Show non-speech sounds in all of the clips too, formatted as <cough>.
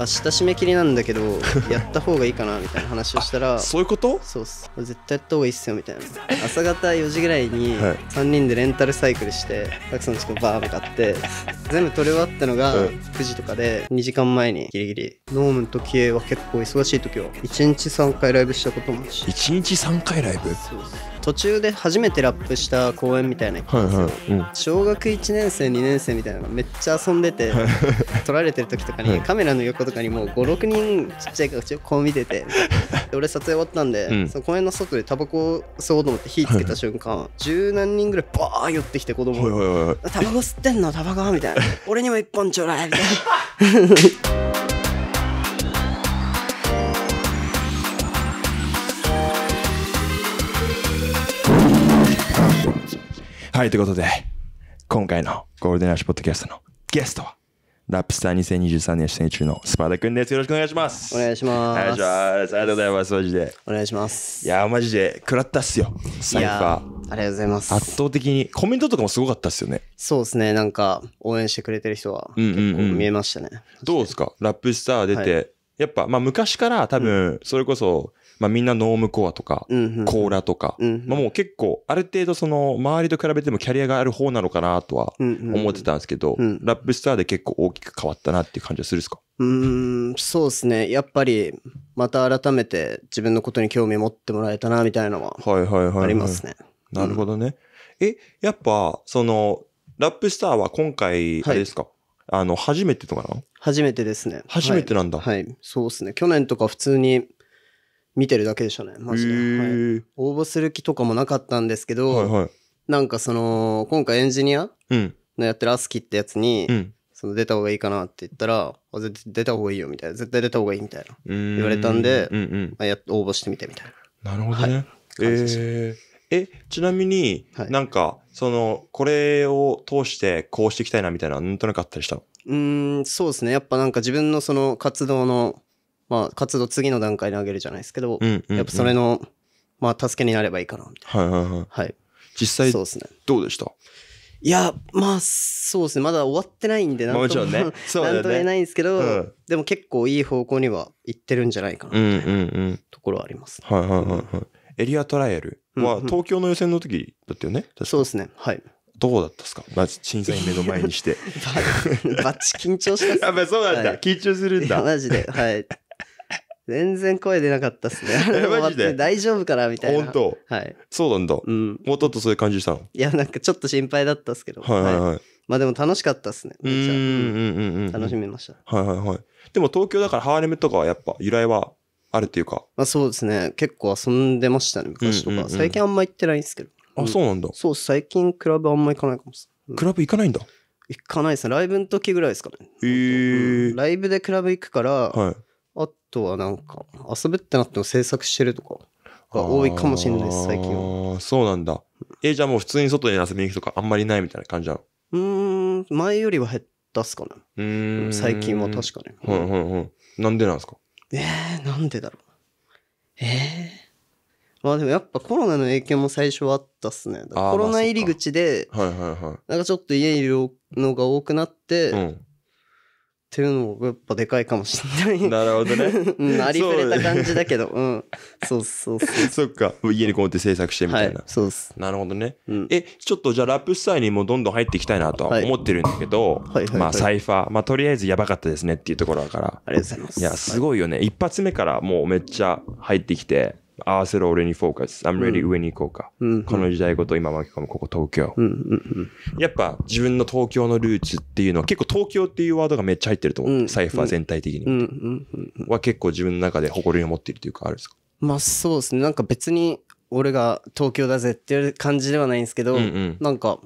明日締め切りなんだけど <laughs> やった方がいいかなみたいな話をしたらそういうこと？そうっす。絶対やった方がいいっすよみたいな。<laughs> 朝方4時ぐらいにはい。3人でレンタルサイクルしてたくさんちょっとバー向かって <laughs> 全部取り終わったのがうん9時とかで2時間前にギリギリ。ノームの時計は結構忙しい時は1日3回ライブしたこともあるし。1日3回ライブ？そうっす途中で初めてラップした公演みたいな。の行ったんですよ、うん。小学1年生2年生みたいなのがめっちゃ遊んでて撮られてる時とかにカメラの横とかにもう56人ちっちゃい子がこう見てて <laughs> で俺撮影終わったんで、うん。その公園の外でタバコを吸おうと思って火つけた瞬間十何人ぐらいバー寄ってきて子供はいはいはいタバコ吸ってんのタバコみたいな俺にも一本ちょうだいみたいな <laughs> はいということで今回のゴールデンラッシュポッドキャストのゲストはラップスター2023年出演中のスパダ君です。よろしくお願いします。お願いしまお願いしすます。ありがとうございます。マジで。お願いします。いやーマジで食らったっすよ。サイファー。ありがとうございます。圧倒的にコメントとかもすごかったっすよね。そうですね。なんか応援してくれてる人はうんうんうん。結構見えましたね、どうですか？ラップスター出て、はやっぱまあ昔から多分それこそ、まあみんなノームコアとか、うんうんコーラとか、うんまあもう結構ある程度その周りと比べてもキャリアがある方なのかなとはうんうん思ってたんですけど、うんラップスターで結構大きく変わったなっていう感じはするんですか？うーんそうですねやっぱりまた改めて自分のことに興味持ってもらえたなみたいなのははいはいはい、はい。ありますね。なるほどね。え、やっぱそのラップスターは今回、あれですか、あの、初めてとかなの？初めてですね。初めてなんだはい。はいそうですね。去年とか普通に見てるだけでしたね。マジで。へはいー応募する気とかもなかったんですけど、はいはい。なんかその、今回エンジニアうん。のやってるアスキってやつに、うん。その出た方がいいかなって言ったら、あ絶対出た方がいいよみたいな。絶対出た方がいいみたいな。言言われたんでうんうん。あやっ応募してみてみたいな。なるほどね。はいえーえ、ちなみに、はいなんか、その、これを通してこうしていきたいなみたいな、なんとなくあったりしたの？うーん、そうですね。やっぱなんか自分のその活動の、まあ活動次の段階に上げるじゃないですけど、うんうんうんやっぱそれの、まあ助けになればいいかな、みたいはいはいはい。な。はい。実際そう、ですね。どうでした？いや、まあそうですね。まだ終わってないんで、なんともちろんね <laughs> ねなんとも言えないんですけど、うんでも結構いい方向には行ってるんじゃないかな、うんうんうん。ところはあります、はいはいはいはい。エリアトライアルは東京の予選の時だったよね？そうですね。はい。どうだったですか？まず審査員目の前にして。ババッチ緊張したっす <laughs> やっぱそうなんだ。はい緊張するんだ。マジで。はい。全然声出なかったっすね。<laughs> えマジで？大丈夫かな？みたいな。本当？はい。そうなんだ。うん。もうちょっとそういう感じしたの？いや、なんかちょっと心配だったっすけど。はいはいはい。まあでも楽しかったっすね。うんうんうんうん。楽しみました。はいはいはい。でも東京だからハーレムとかはやっぱ由来はあるっていうか。まあそうですね。結構遊んでましたね、昔とか。うんうんうん最近あんま行ってないんですけど。あ、そうなんだ。そう、最近クラブあんま行かないかもしれない。クラブ行かないんだ？行かないですね。ライブの時ぐらいですかね。へーうんライブでクラブ行くから、はい。あとはなんか、遊ぶってなっても制作してるとかが多いかもしれないです、最近は。ああ、そうなんだ。え、じゃあもう普通に外に遊びに行くとかあんまりないみたいな感じなの？うーん、前よりは減ったっすかね。うーん。最近は確かに。はいはいはい。なんでなんですか？えー、なんでだろう。えー。まあでもやっぱコロナの影響も最初はあったっすね。コロナ入り口で、はいはいはなんかちょっと家にいるのが多くなって、っん。ていうのがやっぱでかいかもしれない。なるほどね。<laughs> うん、ありふれた感じだけど、うん。そうそうそう。そっか。もう家にこもって制作してみはいたいな。、そうっす。なるほどね。うん。え、ちょっとじゃあラップスタイルにもどんどん入っていきたいなとははい思ってるんだけど、はいはいはいまあサイファー、まあとりあえずやばかったですねっていうところだから。ありがとうございます。いや、すごいよね。一発目からもうめっちゃ入ってきて、合わせろ俺にフォーカス。I'm ready、上に行こうか。うん。この時代ごと今巻き込むここ東京。うんうんやっぱ自分の東京のルーツっていうのは結構東京っていうワードがめっちゃ入ってると思う。うんサイファー全体的に。うん。うんうんうんうん。は結構自分の中で誇りを持っているというかあるんですか？まあそうですね。なんか別に俺が東京だぜっていう感じではないんですけど、うんうんなんか、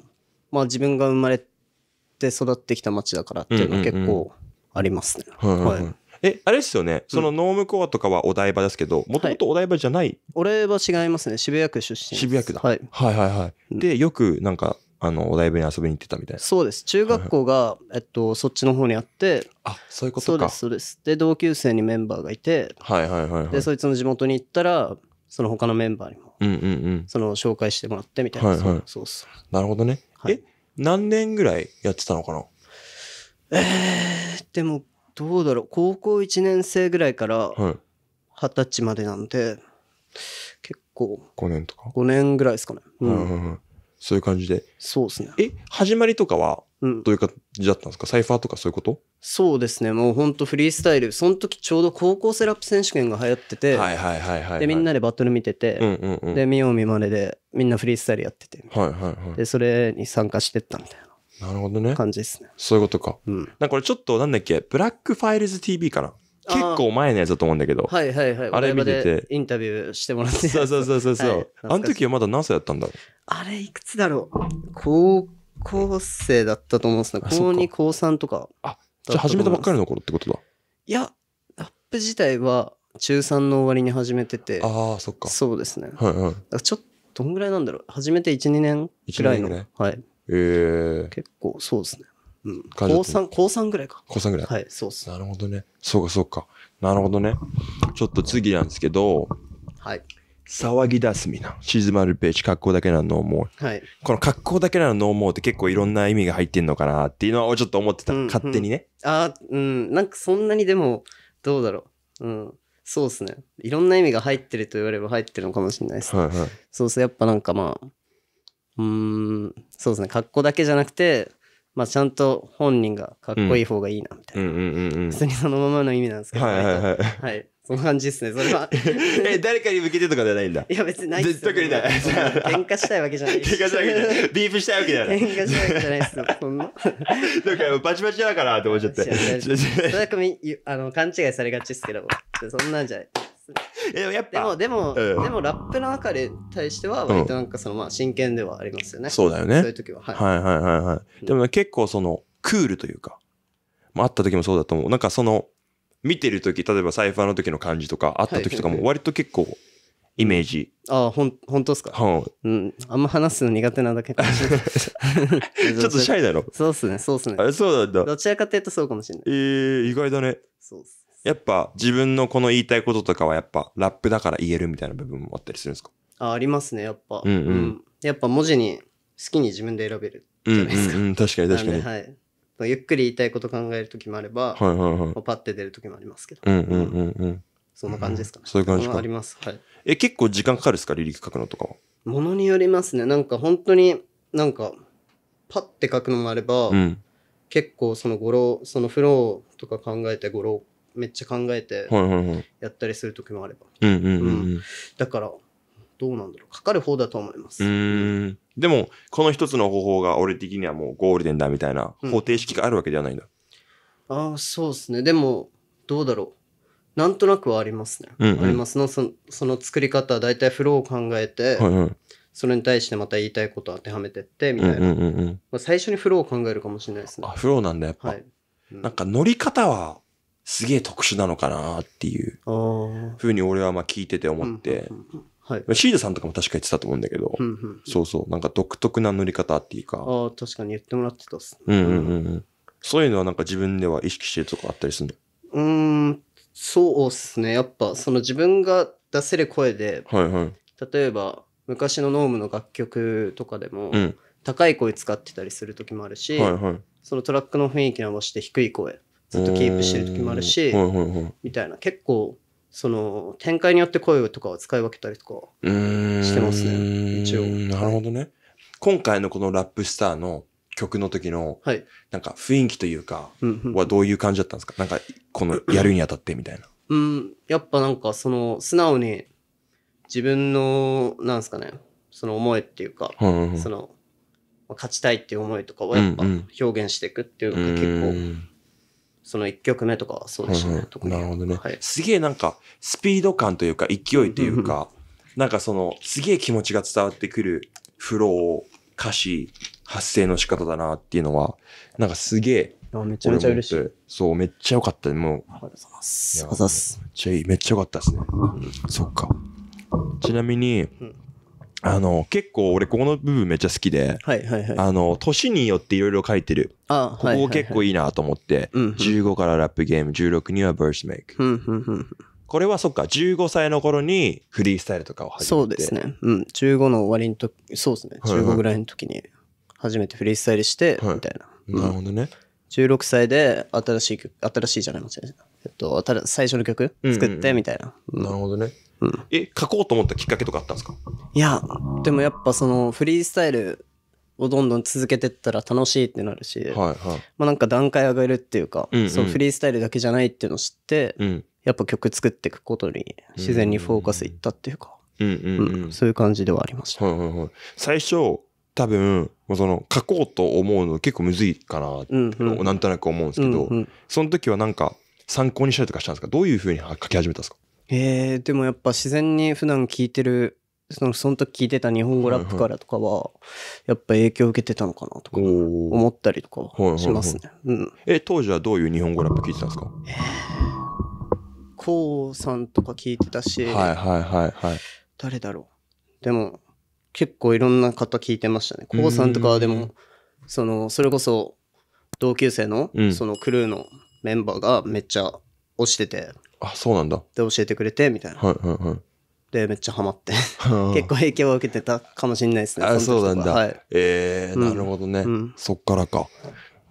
まあ自分が生まれて育ってきた街だからっていうのは結構ありますね。はいえ、あれですよね。そのノームコアとかはお台場ですけど、もともとお台場じゃない？俺は違いますね。渋谷区出身です。渋谷区だ。はい。はいはいはい。で、よくなんか、あの、お台場に遊びに行ってたみたいな。そうです。中学校が、えっと、そっちの方にあって、あ、そういうことか。そうです、そうです。で、同級生にメンバーがいて、はいはいはいはい。で、そいつの地元に行ったら、その他のメンバーにも、うんうんうん。その紹介してもらってみたいな。はいはいそうそうそう。なるほどね。はいえ、何年ぐらいやってたのかな？えー、でも、どうだろう高校1年生ぐらいからはい。二十歳までなんで結構5年とか？5年ぐらいですかね、ううんん、うんうんそういう感じで？そうですねえ、始まりとかはうんどういう感じだったんですか？サイファーとかそういうこと？そうですねもうほんとフリースタイルその時ちょうど高校生ラップ選手権が流行ってて、はいはいはいはい。でみんなで。でバトル見てて、うんうんうん。で見よう見まねでみんなフリースタイルやっててはいはいはい。でそれに参加してったみたいなるほどね。な。感じですね。そういうことか。うん。なんかこれちょっとなんだっけ、ブラックファイルズ TV かな？結構前のやつだと思うんだけど。はいはいはい。あれ見てて。でインタビューしてもらって。そうそうそうそうそう。はい。あの時はまだ何歳だったんだ。ろあれいくつだろう？高校生だったと思うんですね。高あそっか。2高3とか。う。じゃあ始めたばっかりの頃ってことだ。いやラップ自体は中3の終わりに始めてて。ああ、そっか。そうですね。はいはい。らちょっとどんぐらいなんだろう？始めて12年くらいの。一年ぐらいはいええ結構そうですねうん高感じだった3高3ぐらいか高3ぐらい。はいそうっすなるほどね。そうかそうか。なるほどね。ちょっと次なんですけど、はい騒ぎ出すみな。静まるページ、格好だけなのもう。はいこの格好だけなのノーモーって結構いろんな意味が入ってんのかなっていうのはちょっと思ってた。うん勝手にね。あーうんなんかそんなにでもどうだろううんそうですねいろんな意味が入ってると言われれば入ってるのかもしれないですねはいはい。そうですねやっぱなんかまあうーんそうですね。格好だけじゃなくてまあちゃんと本人がかっこいい方がいいなみたいな、うんうんうんうん。普通にそのままの意味なんですけどはいはいはい。はい。そんな感じですね。それは。<laughs> え、誰かに向けてとかじゃないんだ。いや別にないっすよ。特にない。喧嘩したいわけじゃない喧嘩したわけじゃない。ビーフしたいわけじゃない。喧嘩したいわけじゃないですよ。そんななんかバチバチだからって思っちゃって。それはみあの勘違いされがちですけどそんなんじゃ。ないえでもやっでもぱ、でも、うん。でもラップの中で対しては割となんかそのまあ真剣ではありますよね、そうだよそういうね。時は。はい、はいはいはいはい。でも結構その、クールというか、まあ、会った時もそうだと思う。なんかその、見てる時、例えばサイファーの時の感じとか、会った時とかはいはいも割と結構、イメージ。ああほん本当ですか？はうん。あんま話すの苦手なだけかもしれないい。<laughs> ちょっとシャイだろ。そうっすねそうっすね。あそうなんだ。どちらかというとそうかもしれない。えー、意外だね。そうっすやっぱ自分のこの言いたいこととかはやっぱラップだから言えるみたいな部分もあったりするんですか？あありますねやっぱ。うんうん。やっぱ文字に好きに自分で選べるうんうんじゃないですか。うん、確かに確かに。なんではい。ゆっくり言いたいこと考える時もあれば、はいはいはい。パッて出る時もありますけど、うんうんうんうん。そんな感じですかね、そういう感じか。あります。はい。え、結構時間かかるですか？リリック書くのとかは。ものによりますねなんか本当になんかパッて書くのもあれば、うん。結構その語呂そのフローとか考えて語呂めっちゃ考えて。やったりする時もあればうんうんうんうん。だからどうなんだろうかかる方だと思います。でも、この一つの方法が俺的にはもうゴールデンだみたいなうん方程式があるわけではないんだ。ああそうですねでもどうだろうなんとなくはありますね、うんうんありますのそのその作り方は大体フローを考えて、はいはい。それに対してまた言いたいことを当てはめてってみたいな、うんうんうんうん。まあ、最初にフローを考えるかもしれないですねあ、フローなんだやっぱ。はい、うんなんか乗り方はすげえ特殊なのかなっていうふうに俺はまあ聞いてて思って。はい、シーダさんとかも確か言ってたと思うんだけどう、んうんそうそう、なんか独特な乗り方っていうか、ああ確かに言ってもらってたっすうんうんうんうん。そういうのはなんか自分では意識してるとかあったりするうーんそうっすね。やっぱその自分が出せる声でのはいはい。例えば昔のノームの楽曲とかでも、うん。高い声使ってたりする時もあるし、はいはい。そのトラックの雰囲気に合わせて低い声ずっとキープしてる時もあるし。みたいな。結構その展開によって声とかを使い分けたりとかしてますね。一応。なるほどね。今回のこのラップスターの曲の時の、はい、なんか雰囲気というか、はどういう感じだったんですか？なんか、このやるにあたってみたいな。うん、やっぱなんかその素直に自分のなんですかねその思いっていうか、そのまあ勝ちたいっていう思いとかをやっぱ表現していくっていうのが結構、うんその1曲目とかはそうでしたね、特になるほどね、はい、すげえなんか、スピード感というか、勢いというか、なんかその、すげえ気持ちが伝わってくるフロー、歌詞、発声の仕方だなっていうのは、なんかすげえ、あめちゃめちゃ嬉しいそう、めっちゃ良かったね。もう、がとうございますめっちゃいい。めっちゃ良かったですね。そっか。ちなみに、んあの、結構俺ここの部分めっちゃ好きで、はいはいはいあの、年によっていろいろ書いてる。あここ結構いいいなと思って、うんうん15からラップゲーム、16にはバースメイク。うんうんうんこれはそっか、15歳の頃にフリースタイルとかを始めて。そうです。ねうん15の終わりの時そうですねはいはい15ぐらいの時に初めてフリースタイルして、はいみたいな、なるほどね。16歳で新しい曲、新しいじゃない間違えたえっと、新最初の曲作ってみたいな。うんなるほどね。うんえ、書こうと思ったきっかけとかあったんですか？いや、でもやっぱそのフリースタイルをどんどん続けてったら楽しいってなるし、はいはい。まあなんか段階上がるっていうか、うんうんそうフリースタイルだけじゃないっていうのを知って、うん。やっぱ曲作っていくことに自然にフォーカスいったっていうか。そういう感じではありました。はいはいはい。最初、多分、その、書こうと思うの結構むずいかなって、うんうん。なんとなく思うんですけど、うんうんその時はなんか、参考にしたりとかしたんですか？どういうふうに書き始めたんですか？えー、でもやっぱ自然に普段聴いてるそのその時聴いてた日本語ラップからとかはやっぱ影響を受けてたのかなとかお思ったりとかはしますね。うん。え、当時はどういう日本語ラップ聞いてたんですか？こうさんとか聞いてたし、はいはいはいはい。誰だろう。でも結構いろんな方聞いてましたね。こうさんとかはでうんもそのそれこそ同級生のうんそのクルーのメンバーがめっちゃ推しててあ、そうなんだ。で教えてくれてみたいな。はいはいはい。でめっちゃハマって結 <laughs> 結構影響を受けてたかもしれないですね。あ、のそうなんだ。はい。えー、うんなるほどね、うんそっからか。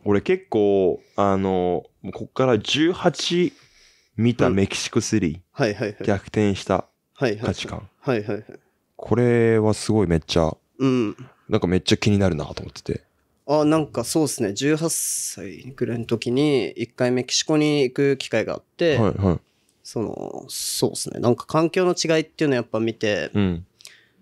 俺結構、あの、こっから18見たメキシコシティ、はいはいはい。逆転したはいはい。価値観。はいはいはい。これはすごいめっちゃ、うん。なんかめっちゃ気になるなと思ってて。あ、なんかそうですね。18歳ぐらいの時に、一回メキシコに行く機会があって、はいはい。その、そうですね。なんか環境の違いっていうのをやっぱ見て、うん。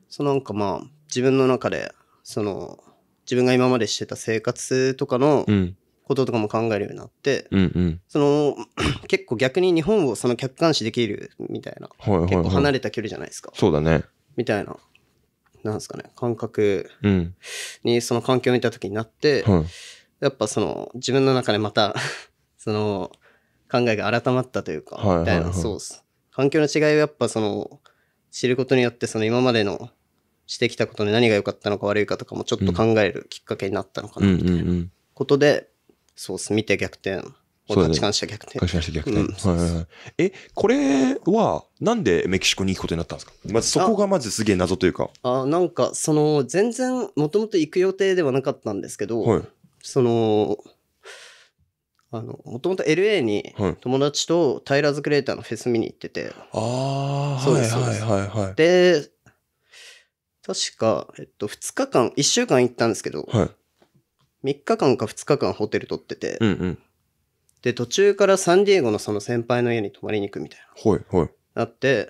そのなんかまあ、自分の中で、その、自分が今までしてた生活とかのうん。こととかも考えるようになって、うんうん。その、<clears throat> 結構逆に日本をその客観視できるみたいな、はいはい、はい。結構離れた距離じゃないですか。そうだね。みたいな、なんですかね、感覚うん。にその環境を見た時になって、はい。やっぱその自分の中でまた <laughs> その考えが改まったというか、みたいなそうっす環境の違いをやっぱその知ることによってその今までのしてきたことで何が良かったのか悪いかとかもちょっと考えるきっかけになったのかうんなみたいな。ことで、そうっす見て逆転価値観した逆転確かにして逆転。うんはいはいはい。え、これは、なんでメキシコに行くことになったんですか？まずそこがまずすげえ謎というか。あなんかその全然もともと行く予定ではなかったんですけど、はい。そのあのもともと LA にはい友達とタイラーズ・クレーターのフェス見に行ってて、ああ、そうはいですそうですはいはいはい。で、確か、えっと、2日間、1週間行ったんですけど、はい。3日間か2日間ホテル取ってて、うんうん。で、途中からサンディエゴのその先輩の家に泊まりに行くみたいはいはい。な、なって、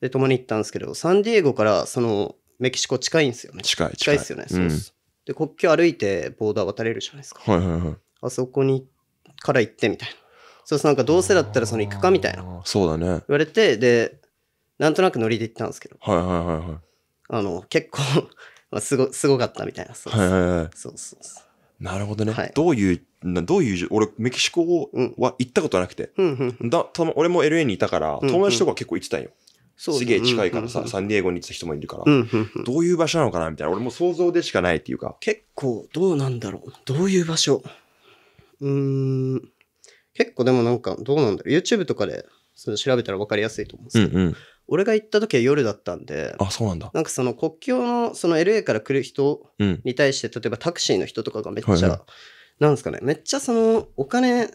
で、泊まりに行ったんですけど、サンディエゴからそのメキシコ近いんですよね。近い近い。近いですよね。そううんです。で、国境歩いてボーダー渡れるじゃないですか。はいはいはい。あそこに、から行ってみたいな。そうそう、なんかどうせだったらその行くかみたいな。そうだね。はいわれて、で、なんとなくノリで行ったんですけど、はいはいはい。あの、結構、<laughs> まあ、すご、すごかったみたいな。そうはいはいはい。そうそうそう。なるほどね。はいどういう、などういうじ、俺、メキシコうんは行ったことなくて。うんうん。だたま俺も LA にいたから、うん友達とか結構行ってたんよ。そうすげえ近いからさ、うんうんサンディエゴに行ってた人もいるから。うんうんうん。どういう場所なのかなみたいな。俺も想像でしかないっていうか。結構、どうなんだろう。どういう場所うーん。結構でもなんか、どうなんだろう。YouTube とかで、それ調べたら分かりやすいと思うんですけど、うんうん。俺が行った時は夜だったんで、あ、そうなんだ。なんかその国境の、その LA から来る人うん。に対して、例えばタクシーの人とかがめっちゃ、はいはいなんですかね、めっちゃその、お金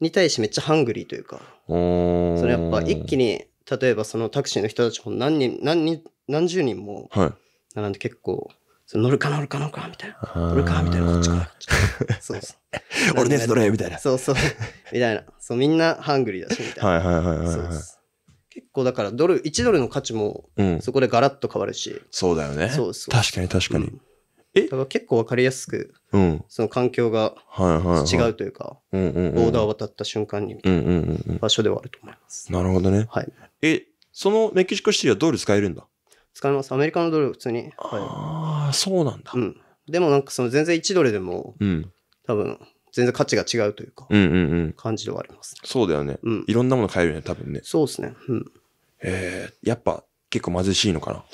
に対してめっちゃハングリーというか、そのやっぱ一気に、例えばそのタクシーの人たちも何人、何人、何十人も、はい。なんで結構、乗るか乗るか乗るかみたいな。乗るかみたいな、こっちからこっち。そうそう。俺のやつ乗れみたいな。そうそう。みたいな。そう、みんなハングリーだし、みたいな。はいはいはい結構だから、ドル、1ドルの価値も、うん。そこでガラッと変わるし。そうだよね。そうそう確かに確かに。うんえ？だから結構わかりやすく、うん。その環境が。違うというか。ボーダーを渡った瞬間に。場所ではあると思います。なるほどね。はい。え、そのメキシコシティはドル使えるんだ？使います。アメリカのドル普通に。はああ、そうなんだい。う。ん。でもなんかその全然1ドルでも、うん。多分、全然価値が違うというか、うんうんうん。感じではありますね。そうだよね。うんいろんなもの買えるよね、多分ね。そうですね。うん。えー、やっぱ結構貧しいのかな。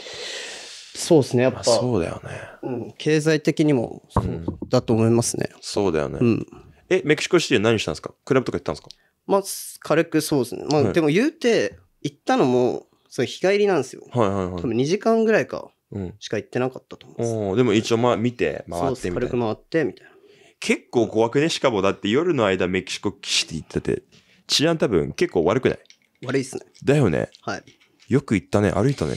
そうですね。やっあぱ、そうだよね。うん、経済的にもそうだと思いますね。そうだよね。うん。え、メキシコシティは何したんですか？クラブとか行ったんですか？まあ、軽くそうですね。まあ、はいでも言うて、行ったのも、それ日帰りなんですよ。はいはいはい。多分2時間ぐらいかうん。しか行ってなかったと思うんです。でも一応まあ見て、回ってみたいな。軽く回って、みたいな。結構怖くねしかもだって夜の間メキシコシティ行ってて、治安多分結構悪くない？悪いっすね。だよね。はい。よく行ったね。歩いたね。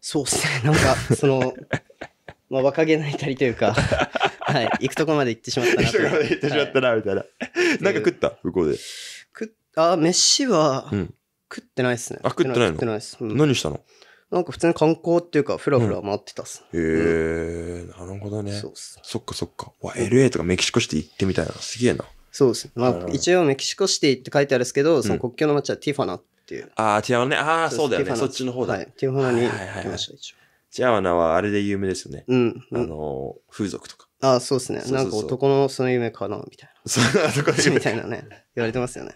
そうっすね。なんか、その、<laughs> まあ、若気ないたりというか、<laughs> はい。行くとこまで行ってしまったなと。人が行ってしまったな、みたいな。なんか食った？向こうで。食っあ、飯は、うん食ってないっすね。あ食ってないの？食ってないっす。うん何したの？なんか普通に観光っていうか、ふらふら回ってたっす。へえ、なるほどね。そうっす。そっかそっか。わ、LA とかメキシコシティ行ってみたいな。すげえな。そうです。まあ、うん一応メキシコシティって書いてあるんですけど、その国境の街はティファナっていう。あー、ティアワナね。あー、そうだよね。そっちの方だ。はい。ティファナに行きました、一応。ティアワナはあれで有名ですよね。うん。あうんのー、風俗とか。あ、そうですね。なんか男のその夢かな、みたいそう、あそこでな。みたいなね。言われてますよね。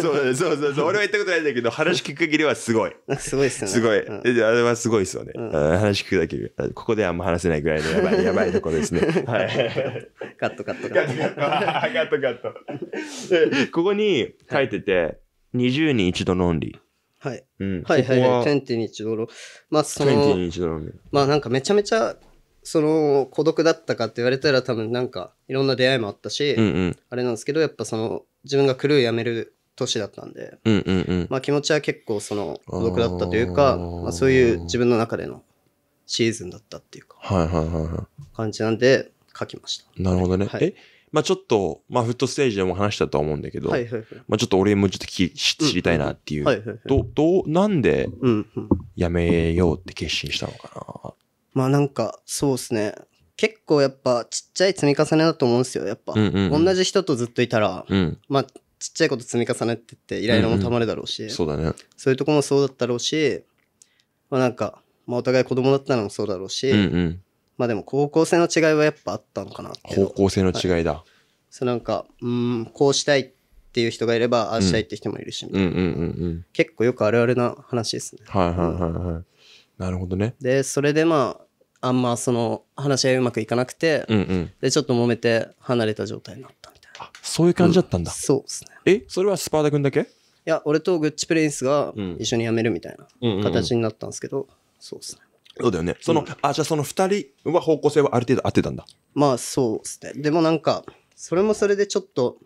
そうそうそうそう。俺は行ったことないんだけど、話聞く限りはすごい。すごいっすよね。すごい。あれはすごいですよね。話聞くだけで。ここではあんま話せないぐらいのやばい、やばいところですね。はい。カットカットカガットット。ガット。ガットここに書いてて、20に一度のオンリー。はい。うん。はいはいはい。ここは20日ドロ。まあそ20の、に一度のオンリー。まあなんかめちゃめちゃ、その孤独だったかって言われたら多分なんかいろんな出会いもあったし、うんうん。あれなんですけど、やっぱその自分がクルー辞める年だったんで、うんうんうん。まあ気持ちは結構その孤独だったというか、まあそういう自分の中でのシーズンだったっていうか、はいはいはいは感じなんで書きました。い。なるほどね。はいえ、まあちょっと、まあフットステージでも話したとは思うんだけど、はいはいはい。まあちょっと俺もちょっと聞き知知りたいなっていう。はいはいはい。ど、どう、なんでうんうん。やめようって決心したのかまあなんかそうですね。結構やっぱちっちゃい積み重ねだと思うんですよ。やっぱ、な。うんうん、うん。同じ人とずっといたら、うん。まあちっちゃいこと積み重ねてってイライラもたまるだろうし、そうだね。そういうとこもそうだったろうし、まあなんか、まあお互い子供だったのもそうだろうし、うんうん。まあでも高校生の違いはやっぱあったのかなっていうの方向性の違いだ。そうなんか、うーん、こうしたいっていう人がいれば、ああしたいって人もいるし、みたいなうんうんうんうん。結構よくあるあるな話ですね。はいはいはいはい。なるほどね。で、それでまあ、あんまその話し合いうまくいかなくて、うんうん。で、ちょっと揉めて離れた状態になったみたいな。あ、そういう感じだったんだ。そうですね。え、それはスパーダ君だけ？いや、俺とグッチプリンスがうん一緒に辞めるみたいうんうんうなん形になったんですけど、そうですね。そうだよね。その、あ、じゃあその二人は方向性はある程度合ってたんだ。まあそうですね。でもなんか、それもそれでちょっと、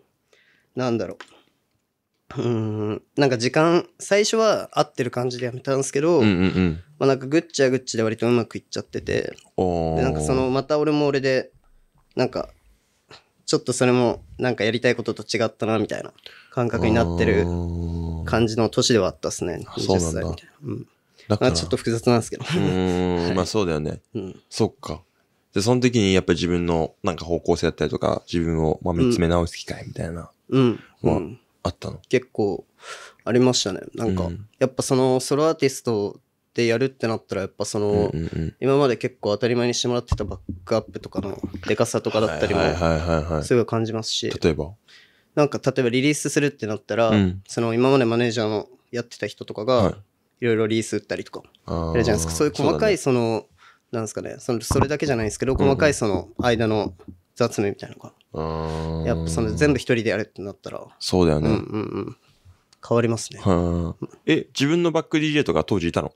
なんだろう。うーん、なんか時間、最初は合ってる感じでやめたんですけど、うんうんうん。まあなんかグッチはグッチで割とうまくいっちゃってて、でなんかその、また俺も俺で、なんか、ちょっとそれもなんかやりたいことと違ったなみたいな感覚になってる感じの年ではあったっすね。20あそうなんだ歳みたいな。うん。だから。まあちょっと複雑なんですけど。うーん、<laughs> まあそうだよね。うん。そっか。で、その時にやっぱり自分のなんか方向性だったりとか、自分をまあ見つめ直す機会みたいな、うん。うまあん。あったの？結構ありましたね。なんか、うんやっぱそのソロアーティストでやるってなったら、やっぱその、うんうんうん。今まで結構当たり前にしてもらってたバックアップとかのデカさとかだったりも、すごい感じますし、例えば？なんか例えばリリースするってなったら、うんその今までマネージャーのやってた人とかはいが、いろいろリリース打ったりとか、あやるじゃないですか。そういう細かいそその、なんですかね、そのそれだけじゃないんですけど、細かいその間の雑務みたいなのが、やっぱその全部一人でやるってなったら、そうだよね。うんうんうん。変わりますね。はあえ、自分のバック DJ とか当時いたの？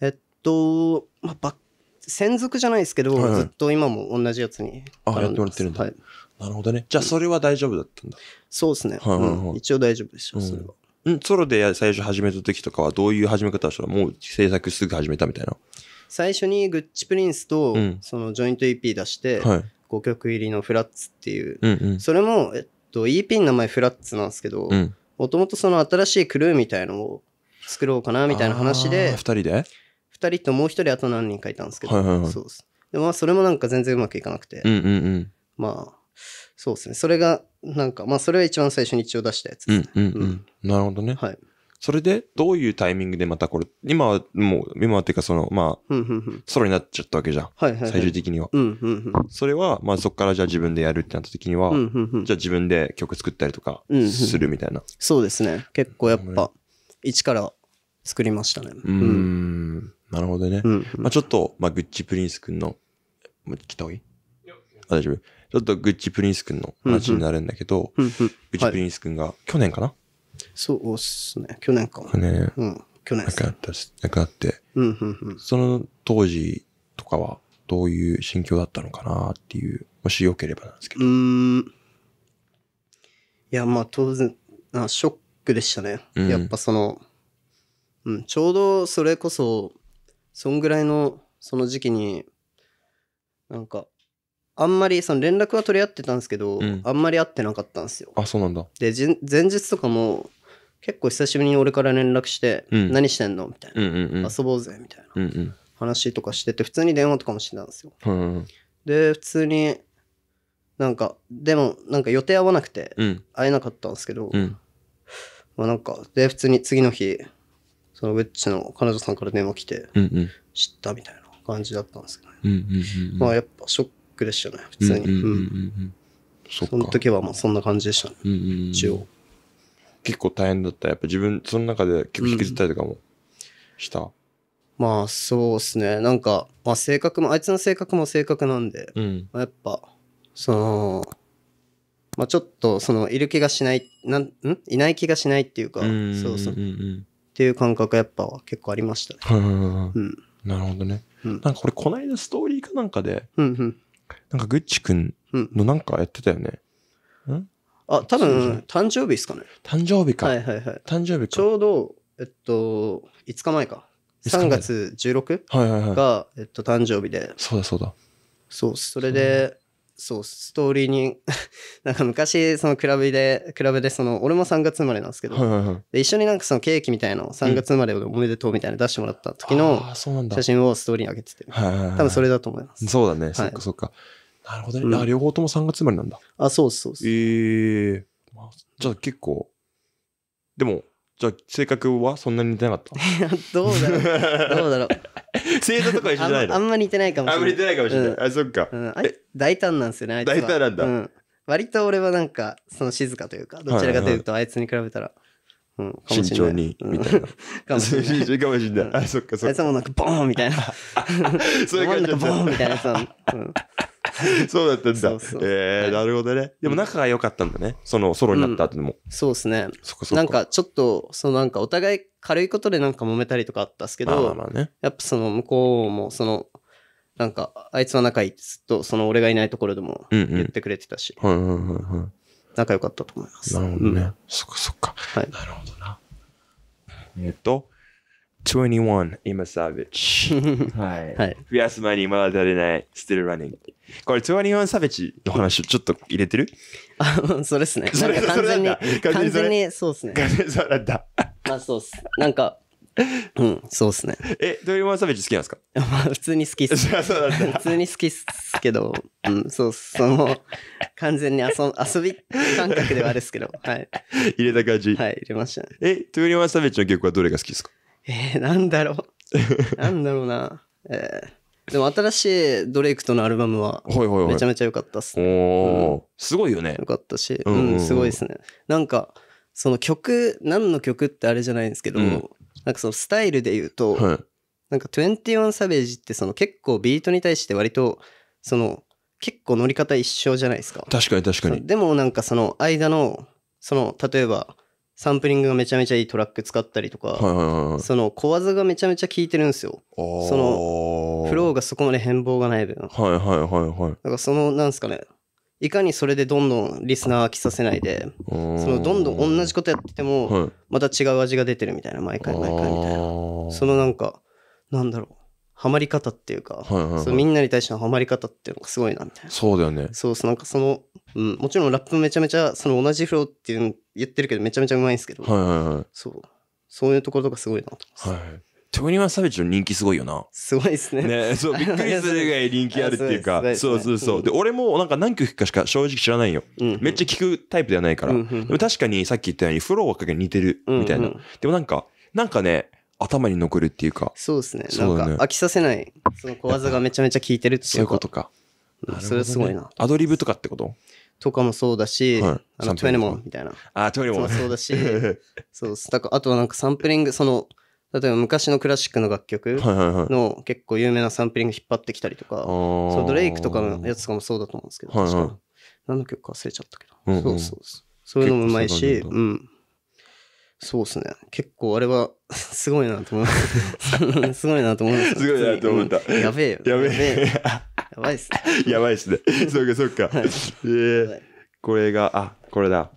えっと、まあ、ば専属じゃないですけど、はいはいずっと今も同じやつにあやってもらってるんだはい。なるほどね。じゃあそれは大丈夫だったんだ。そうですね、はいはいはいうん一応大丈夫でしょ、それは。うん、ソロでや最初始めた時とかはどういう始め方をしたの？もう制作すぐ始めたみたいな？最初にグッチプリンスと、うんそのジョイント EP 出して、はい。5曲入りのフラッツっていう、うんうん。それも、えっと、EP の名前フラッツなんですけど、うん。もともとその新しいクルーみたいのを作ろうかなみたいな話で二、人で？2人ともう1人あと何人かいたんですけど、はいはいはいそうです。でまあ、それもなんか全然うまくいかなくて、うんうんうん。まあ、そうですね。それが、なんか、まあ、それは一番最初に一応出したやつうですね。んうんうん。なるほどね。はい。それで、どういうタイミングでまたこれ、今はもう、今はっていうかその、まあ。ソロになっちゃったわけじゃん。はいはい、はい。最終的には。それは、まあそこからじゃあ自分でやるってなった時には、じ。ゃあ自分で曲作ったりとかするみたいな。そうですね。結構やっぱ、一から作りましたね。うーん。なるほどね。うん。まあちょっと、まあグッチプリンス君の、もう来た方がいい？あ大丈夫。ちょっとグッチプリンス君の話になるんだけど。グッチプリンス君が去年かな？そうっすね。去年か。去年、うん。去年ですね亡くなったし、亡くなって、うん、うん、うん。その当時とかは、どういう心境だったのかなっていう、もしよければなんですけうど。ーん。いや、まあ当然、あショックでしたね。うんやっぱその、うん、ちょうどそれこそ、そんぐらいのその時期に、なんか、あんまりその連絡は取り合ってたんですけど、うんあんまり会ってなかったんですよ。あ、そうなんだ。で、前日とかも、結構久しぶりに俺から連絡して、うん何してんのみたいな、うんうんうん。遊ぼうぜみたいなうんうん。話とかしてて、普通に電話とかもしてたんですよ。うんうんで、普通に、なんか、でも、なんか予定合わなくて、うん。会えなかったんですけど、うん。まあなんか、で、普通に次の日、そのウェッチの彼女さんから電話来て、うんうん。知ったみたいな感じだったんですけどね。うんうんうん。まあやっぱショックでしたね、普通に。うんうんうんうんうん。そっか。その時はまあそんな感じでしたね、うんうんうん一応。結構大変だった。やっぱ自分、その中で結構引きずったりとかもした。まあそうですね、なんか、まあ性格も、あいつの性格も性格なんで、うん。まあやっぱ、その、まあちょっと、その、いる気がしない、なん、ん？いない気がしないっていうか、うんそうそう。っんていう感覚はやっぱ結構ありましたね。うんうん。うん。なるほどね。うんなんかこれ、こないだストーリーかなんかで、うんうん。なんかグッチくんうん。のなんかやってたよね。うじゃない分、誕生日ですかね。誕生日か。はいはいはい。誕生日ちか。ょうど、えっと、5日前か。5日前3月 16? はいはいはい。が、えっと、誕生日で、そうだそうだ。そう、それで、そう、ストーリーに、<laughs> なんか昔、そのクラブで、クラブで、その、俺も3月生まれなんですけど、はいはいはい。で一緒になんかそのケーキみたいなのを3月生まれおめでとうみたいなの出してもらった時のああ、そうなんだ。写真をストーリーに上げてて、はいはいはい。多分それだと思います。そうだね。そっかそっか。なるほどね。うんあ、両方とも3月生まれなんだ。あ、そうそうそう。ええまあじゃあ結構、でも、じゃあ性格はそんなに似てなかった？<laughs> どうだろう。どうだろう。<laughs> 星座とか一緒あんじゃないの？あんま似てないかもしれない。あんま似てないかもしれない。うんあ、そっか。うん、あい大胆なんですよね、あいつは。大胆なんだうん。割と俺はなんか、その静かというか、どちらかというと、あいつに比べたら、うん、慎重に、うんみたいな。かもしれない。慎重 <laughs> かもしれない。うんあ、そっかそあいつ。もうなんかボーンみたいな。そういう感じだなんかボーンっみたいなやつなの。うんた。<laughs> そうだったんだそう。そうええ、はいなるほどね。でも仲が良かったんだね。そのソロになった後でも。そうですね。そっかそっか。なんかちょっと、そのなんかお互い軽いことでなんか揉めたりとかあったっすけまあまあど、まあね。やっぱその向こうもその、なんかあいつは仲いいってずっとその俺がいないところでもうんうん。言ってくれてたし、仲良かったと思います。い。なるほどうんね。そっかそっか。はい。なるほどな。えっと、21 Ima Savage。はい。はい。増やす前にまだ足りない。Still running。これ21 Savage の話ちょっと入れてる？あ、それっすね。それ完全に、完全完にそれ？全にそうっすね。そうなんだ。<laughs> まあそうっす。なんか、うん、そうっすね。え、21 Savage 好きなんですか？<laughs> まあ普通に好きっす。<laughs> そうそうなんだ。普通に好きっすけど、うん、そうっす。その、完全に遊遊び感覚ではあるっすけど、はい。入れた感じ。はい、入れましたね。え、21 Savage の曲はどれが好きですか？えー、なんだろう。<laughs> なんだろうな。えー、でも新しいドレイクとのアルバムは。めちゃめちゃ良かったっすね。おー、すごいよね良。かったし、うんうんうんうん、すごいですね。なんか、その曲、何の曲ってあれじゃないんですけど、うんなんかそのスタイルで言うと、はい。なんか21サベージってその結構ビートに対して割と、その結構乗り方一緒じゃないですか。確かに確かに。でもなんかその間の、その例えばサンプリングがめちゃめちゃいいトラック使ったりとか。その小技がめちゃめちゃ効いてるんですよ。そそのフローがそこまで変貌がない分。だはいはいはいはい。からその、なんですかね、いかにそれでどんどんリスナー飽きさせないで、そそのどんどん同じことやってても、はい。また違う味が出てるみたいな、毎回毎回みたいな。なそのなんか、なんだろう、ハマり方っていうか、はいはいはいそのみんなに対してのハマり方っていうのがすごいなみたいな。そうだよね。そうそう、なんかその、うん、もちろんラップめちゃめちゃ、その同じフローっていうの言ってるけど、めちゃめちゃうまいんですけど、はいはいはい。そう。そういうところとかすごいなと思います。はい。トゥニワンサベの人気すごいよな。すごいですね。ねそう、びっくりするぐらい人気あるっていうか、あそうそうそう。で、俺もなんか何曲かしか正直知らないよ。うんめっちゃ聞くタイプではないから。うんうんでも確かにさっき言ったようにフローはかけ似てるみたいな。でもなんか、なんかね、頭に残るっていうか、そうですね。なんか飽きさせない、その小技がめちゃめちゃ効いてるってそいううか、いうことか。うんそれすごいな。アドリブとかってこと？とかもそうだし、はいあの、トゥエネモンみたいな。あ、トゥニワンそうそうだし、<laughs> そう。だからあとはなんかサンプリング、その、例えば昔のクラシックの楽曲はいはいはい。の結構有名なサンプリング引っ張ってきたりとか、そそう、ドレイクとかのやつとかもそうだと思うんですけど、はいはい確か何の曲か忘れちゃったけど。うんうんそうそうそう。そういうのもうまいし、うん。そうですね。結構あれは、<laughs> すごいなと思います。<laughs> すごいなと思います。すごいなと思ったうんやべえよ。やべえ。やばいっすね。やばいっすね。<laughs> そっかそっか。えーこれが、あ、これだ。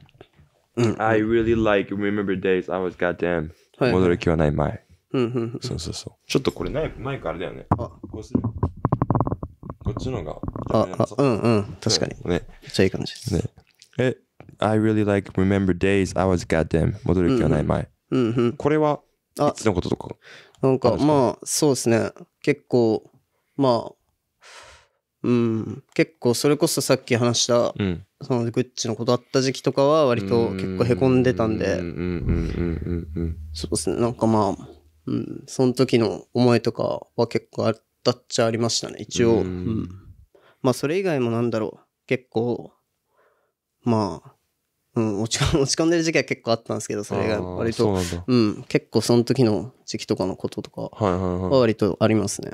うん。I really like remember days I was goddamn. はい戻る気はない前。うんうんうん。そうそうそう。ちょっとこれマイクマイクあれだよね。あ、こうするこっちのが。あ、あ、うんうん。確かに。ね。めっちゃいい感じです。ね。え、I really like remember days I was goddamn. 戻る気はない前。うんうん。これは、あいつのこととか？なんか、まあ、そうですね。結構、まあ、うん、結構それこそさっき話した、うん。そのグッチのことあった時期とかは割と結構へこんでたんで、うんうんうんうんうんうん。そうですね。なんかまあ、うん、その時の思いとかは結構あったっちゃありましたね。一応。ううんんまあ、それ以外もなんだろう。結構、まあ、うん、落ち込ん <laughs> 落ち込んでる時期は結構あったんですけど、それ以外も割と、そう。うん、結構その時の時期とかのこととかは。割とありますね。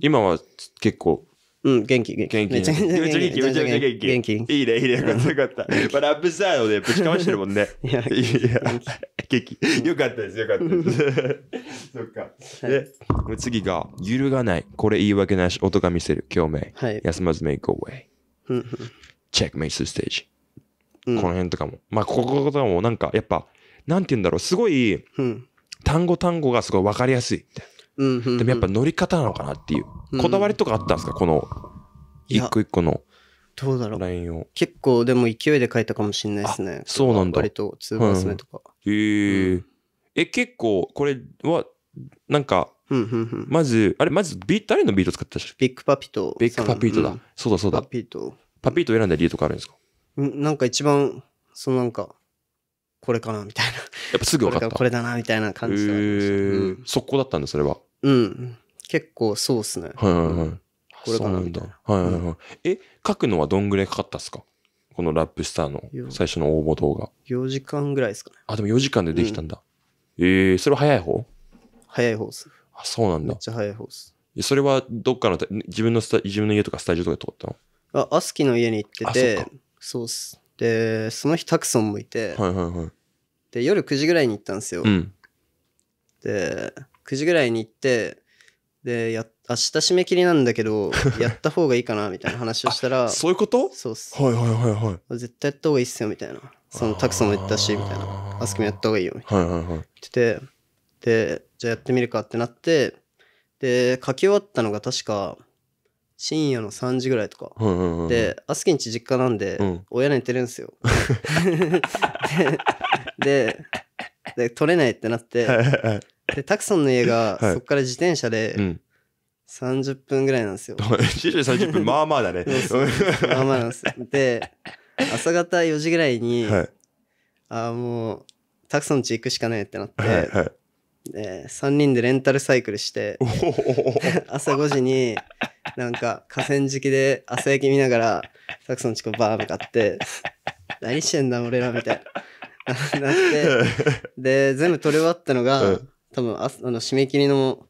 今は結構うん、元気、元気。元気。めちゃめちゃ元気、めちゃめちゃ元気。元気。いいね、いいね。よかったよかった。まあ、ラップスターのね、ぶちかましてるもんね。いや、いや、元気。よかったです、よかったです。そっか。で、次が、揺るがない。これ言い訳なし、音が見せる。共鳴。はい。休まず make away。うんうんチェックメイスステージ。うんこの辺とかも。まあ、こことかもなんか、やっぱ、なんて言うんだろう。すごい、うん。単語単語がすごい分かりやすい。うんうん。でもやっぱ乗り方なのかなっていう。うんこだわりとかあったんですか？この、一個一個のどうだろう。ラインを。結構でも勢いで書いたかもしれないですね。そうなんだ割と2バース目とか。へえ。え、結構、これは、なんか、うんうんうん。まず、あれ、まずビ、誰のビート使ってたっけ？ビッグパピと。ビッグパピートだ。うんそうだそうだパ。ピと。パピート選んだ理由とかあるんですか？うんなんか一番、そのなんか、これかなみたいな。やっぱすぐ分かった。これだなみたいな感じでうんえ。速攻だったんだ、それは。うん。うん。結構そうっすね。はいはいはい。これかなそうなんだみたいな。はいはいはい。え、書くのはどんぐらいかかったっすか？このラップスターの最初の応募動画。4時間ぐらいですかね。あ、でも4時間でできたんだ。ええ、それは早い方？早い方っす。あ、そうなんだ。めっちゃ早い方っす。それはどっかのた、自分のスタ、自分の家とかスタジオとかで撮ったの？あ、アスキの家に行ってあてそうっす。で、その日タクソンもいて、はいはいはい。で、夜9時ぐらいに行ったんですよ。うん。で、9時ぐらいに行って、で、や、明日締め切りなんだけど、<laughs> やった方がいいかなみたいな話をしたら、そういうこと？そうっす。はいはいはいはい。絶対やった方がいいっすよ、みたいな。そのタクソンも言ったし、みたいな。アスキもやった方がいいよ、みたいな。はいはいはい。言ってて、で、じゃあやってみるかってなって、で、書き終わったのが確か、深夜の3時ぐらいとか。はいはいはい。で、アスキんち実家なんで、うん親寝てるんですよ。<laughs> で、で、取れないってなって、はいはいはい。で、タクソンの家が、はいそっから自転車うでん。30分ぐらいなんですよ。7時30分、まあまあだね。まあまあなんですよ。で、朝方4時ぐらいに、はい。ああ、もう、タクソン家行くしかねえってなって、はいはい。で、3人でレンタルサイクルして、朝5時に、なんか河川敷で朝焼け見ながら、タクソン家こうバー向かって、何してんだ俺らみたいな。なって、で、全部撮り終わったのが、うん多分ああの締め切りの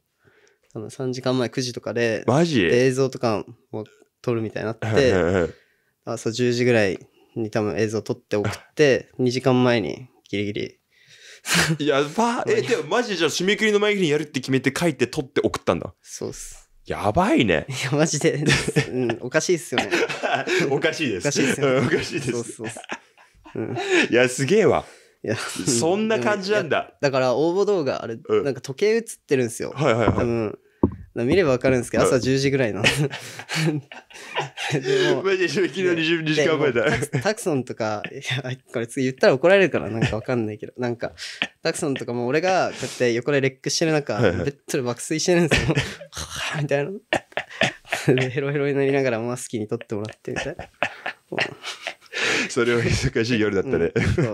多分3時間前9時とかで、マジ？で映像とかも撮るみたいになって、はい朝10時ぐらいに多分映像撮って送って、<laughs> 2時間前にギリギリ。やばえ、でもマジでじゃあ締め切りの前にやるって決めて書いて撮って送ったんだ。そうっす。やばいねい。や、マジで、うん、おかしいっすよね。<laughs> おかしいです。おかしいですよねうんおかしいです。そうそうそう。うん、いや、すげえわ。いや、そんな感じなんだ。だから応募動画、あれ、うんなんか時計映ってるんですよ。はいはいはい。多分、見ればわかるんですけど、うん朝10時ぐらいの。<laughs> でも、マジで締め切りの20 2時間前だ。タクソンとか、いや、これ次言ったら怒られるからなんかわかんないけど、なんか、タクソンとかも俺がこうやって横でレックしてる中、ベッドで爆睡してるんですよ。はぁみたいな。で、ヘロヘロになりながらマスキーに撮ってもらってみたいな。<laughs> それは忙しい夜だったね。うんそうい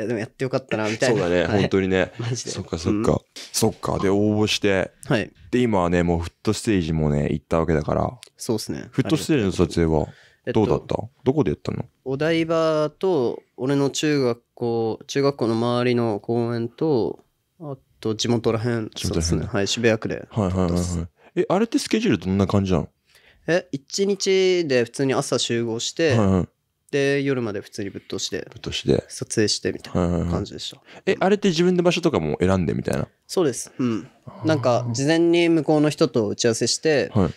や、でもやってよかったな、みたいな。そうだね、はい本当にね。マジでそっかそっか。そっか。で、応募して。はい。で、今はね、もうフットステージもね、行ったわけだから。そうですね。フットステージの撮影はえっとどうだった？どこでやったの？お台場と俺の中学校中学校の周りの公園とあと地元らへんそうですねはい渋谷区ではいはいはいはい。え、あれってスケジュールどんな感じなの？え一日で普通に朝集合して、はいはい。で、夜まで普通にぶっ通しでぶっ通しで。撮影してみたいなはいはいはい感じでした。え、あれって自分で場所とかも選んでみたいな？そうです。うん。なんか、事前に向こうの人と打ち合わせして、はい。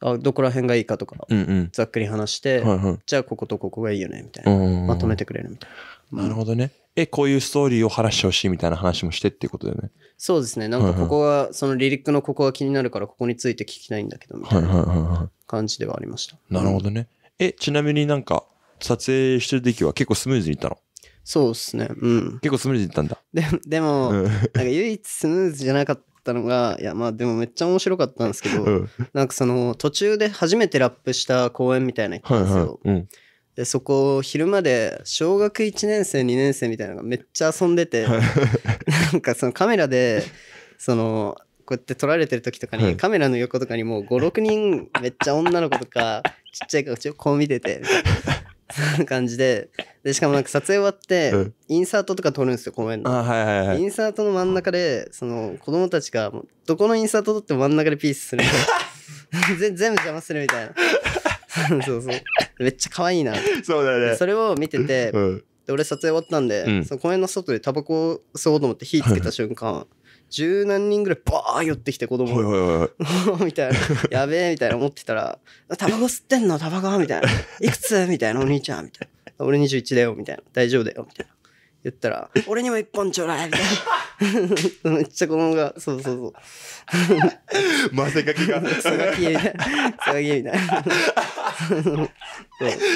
あどこら辺がいいかとか、うんうん。ざっくり話して、はいはい。じゃあこことここがいいよね、みたいな。うんまとめてくれるみたいな。なるほどね。え、こういうストーリーを話してほしいみたいな話もしてっていうことだよね？そうですね。なんかここが、そのリリックのここが気になるから、ここについて聞きたいんだけど、みたはいいはいなはいは感じではありました。い。なるほどね。え、ちなみになんか、撮影してる時は結構スムーズにいったのそうですね。うん。結構スムーズにいったんだ。ででも、うんなんか唯一スムーズじゃなかったのが、いや、まあでもめっちゃ面白かったんですけど、うん。なんかその途中で初めてラップした公演みたいなの行ったんですよ。はいはい。うん。で、そこ昼まで小学1年生、2年生みたいなのがめっちゃ遊んでて、なんかそのカメラで、その、こうやって撮られてる時とかに、はいカメラの横とかにもう5、6人めっちゃ女の子とか、ちっちゃい子がこう見てて、そんな感じで、で、しかもなんか <laughs> 撮影終わってうん、インサートとか撮るんですよ、公演の。あ、はいはいはい。インサートの真ん中で、その子供たちが、どこのインサート撮っても真ん中でピースするみたいな。<laughs> 全全部邪魔するみたいな。<laughs> そうそう。めっちゃ可愛いな。そうだよね。それを見てて、うん。で俺撮影終わったんで、うんその公園の外でタバコを吸おうと思って火つけた瞬間、十何人ぐらいバー寄ってきて子供はいはいはい。<laughs> みたいな、やべえみたいな思ってたら、タバコ吸ってんの？タバコみたいな。いくつ？みたいな、お兄ちゃんみたいな。俺21だよ、みたいな。大丈夫だよ、みたいな。言ったら、俺にも一本ちょうだいみたいな。<laughs> めっちゃ子供が、そうそうそう。ませかけが。クソガキみたいな。クソガキみたいな。<laughs>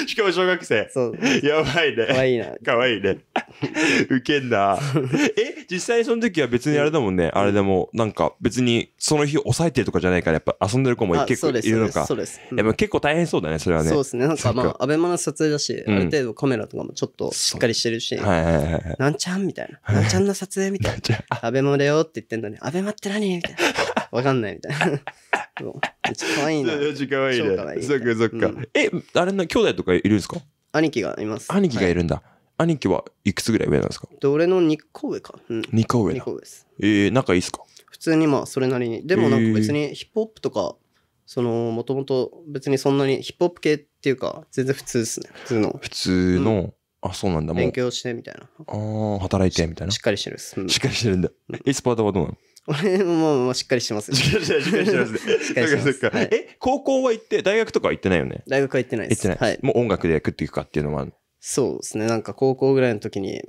しかも小学生。そう。やばいね。かわいいな。かわいいね。<laughs> ウケんな。<laughs> え、実際その時は別にあれだもんね。あれでも、なんか別にその日抑えてるとかじゃないから、やっぱ遊んでる子もあ結構いるのか。そうです。やっぱ結構大変そうだね、それはね。そうですね。なんかまあ、アベマの撮影だし、うんある程度カメラとかもちょっとしっかりしてるし、はいはいはいはい。なんちゃんみたいな。なんちゃんの撮影みたいな。じゃあ、アベマだよって言ってんのに、アベマって何みたいな。<laughs> わかんないみたいな。めっちゃ可愛いな。めっちゃ可愛いね。そっかそっか。うんえ、あれな、兄弟とかいるんですか？兄貴がいます。兄貴がはいるんだ。兄貴はいくつぐらい上なんですか？で俺の2個上か。うん。?2 個上2だ。個上です。えー、仲いいっすか？普通にまあ、それなりに。でもなんか別にヒップホップとか、その、もともと別にそんなにヒップホップ系っていうか、全然普通ですね。普通の。普通の、あ、そうなんだ。もう勉、強してみたいな。あー働いてみたいなし。っかりしてるっす。うんしっかりしてるんだ。え、スパータはどうなの？俺ももうしっかりしてます。しっかりしっかりしてますね。しっかりしてますはいえ、高校は行って、大学とかは行ってないよね？大学は行ってないです。行ってない。はい。もう音楽で食っていくかっていうのもある。そうですね。なんか高校ぐらいの時に、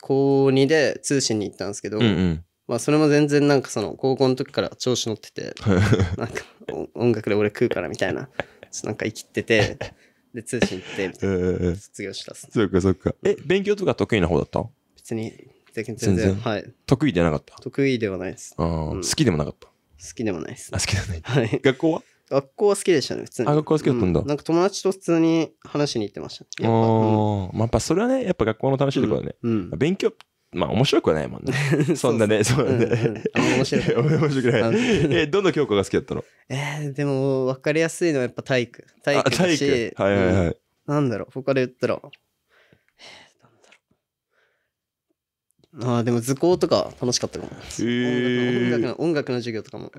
高2で通信に行ったんですけど、うんうん。まあそれも全然なんかその高校の時から調子乗ってて、<laughs> なんかお音楽で俺食うからみたいな、なんか生きてて、で通信行って、みたいうんな卒業したっす。そっかそっか。え、勉強とか得意な方だった？別に、全然、はい。得意でなかった？得意ではないです。あーうん好きでもなかった？好きでもないですあ、。好きじゃない。はい。学校は？学校は好きでしたね、普通に。あ学校は好きだったんだうなんか友達と普通に話しに行ってました。あやっぱうんーまあやっぱそれはね、やっぱ学校の楽しいところだね。うん。勉強、まあ面白くはないもんね。<laughs> そんなね、そうだうんうんね。あんま面白くない <laughs> 面白くない。うんえ、どの教科が好きだったの？えー、でも分かりやすいのはやっぱ体育。体あ、育だ体し、育。はいはいはうんい。なんだろう、他で言ったら、えーなんだろう。ああ、でも図工とか楽しかったかも。ー音楽の音楽の授業とかも。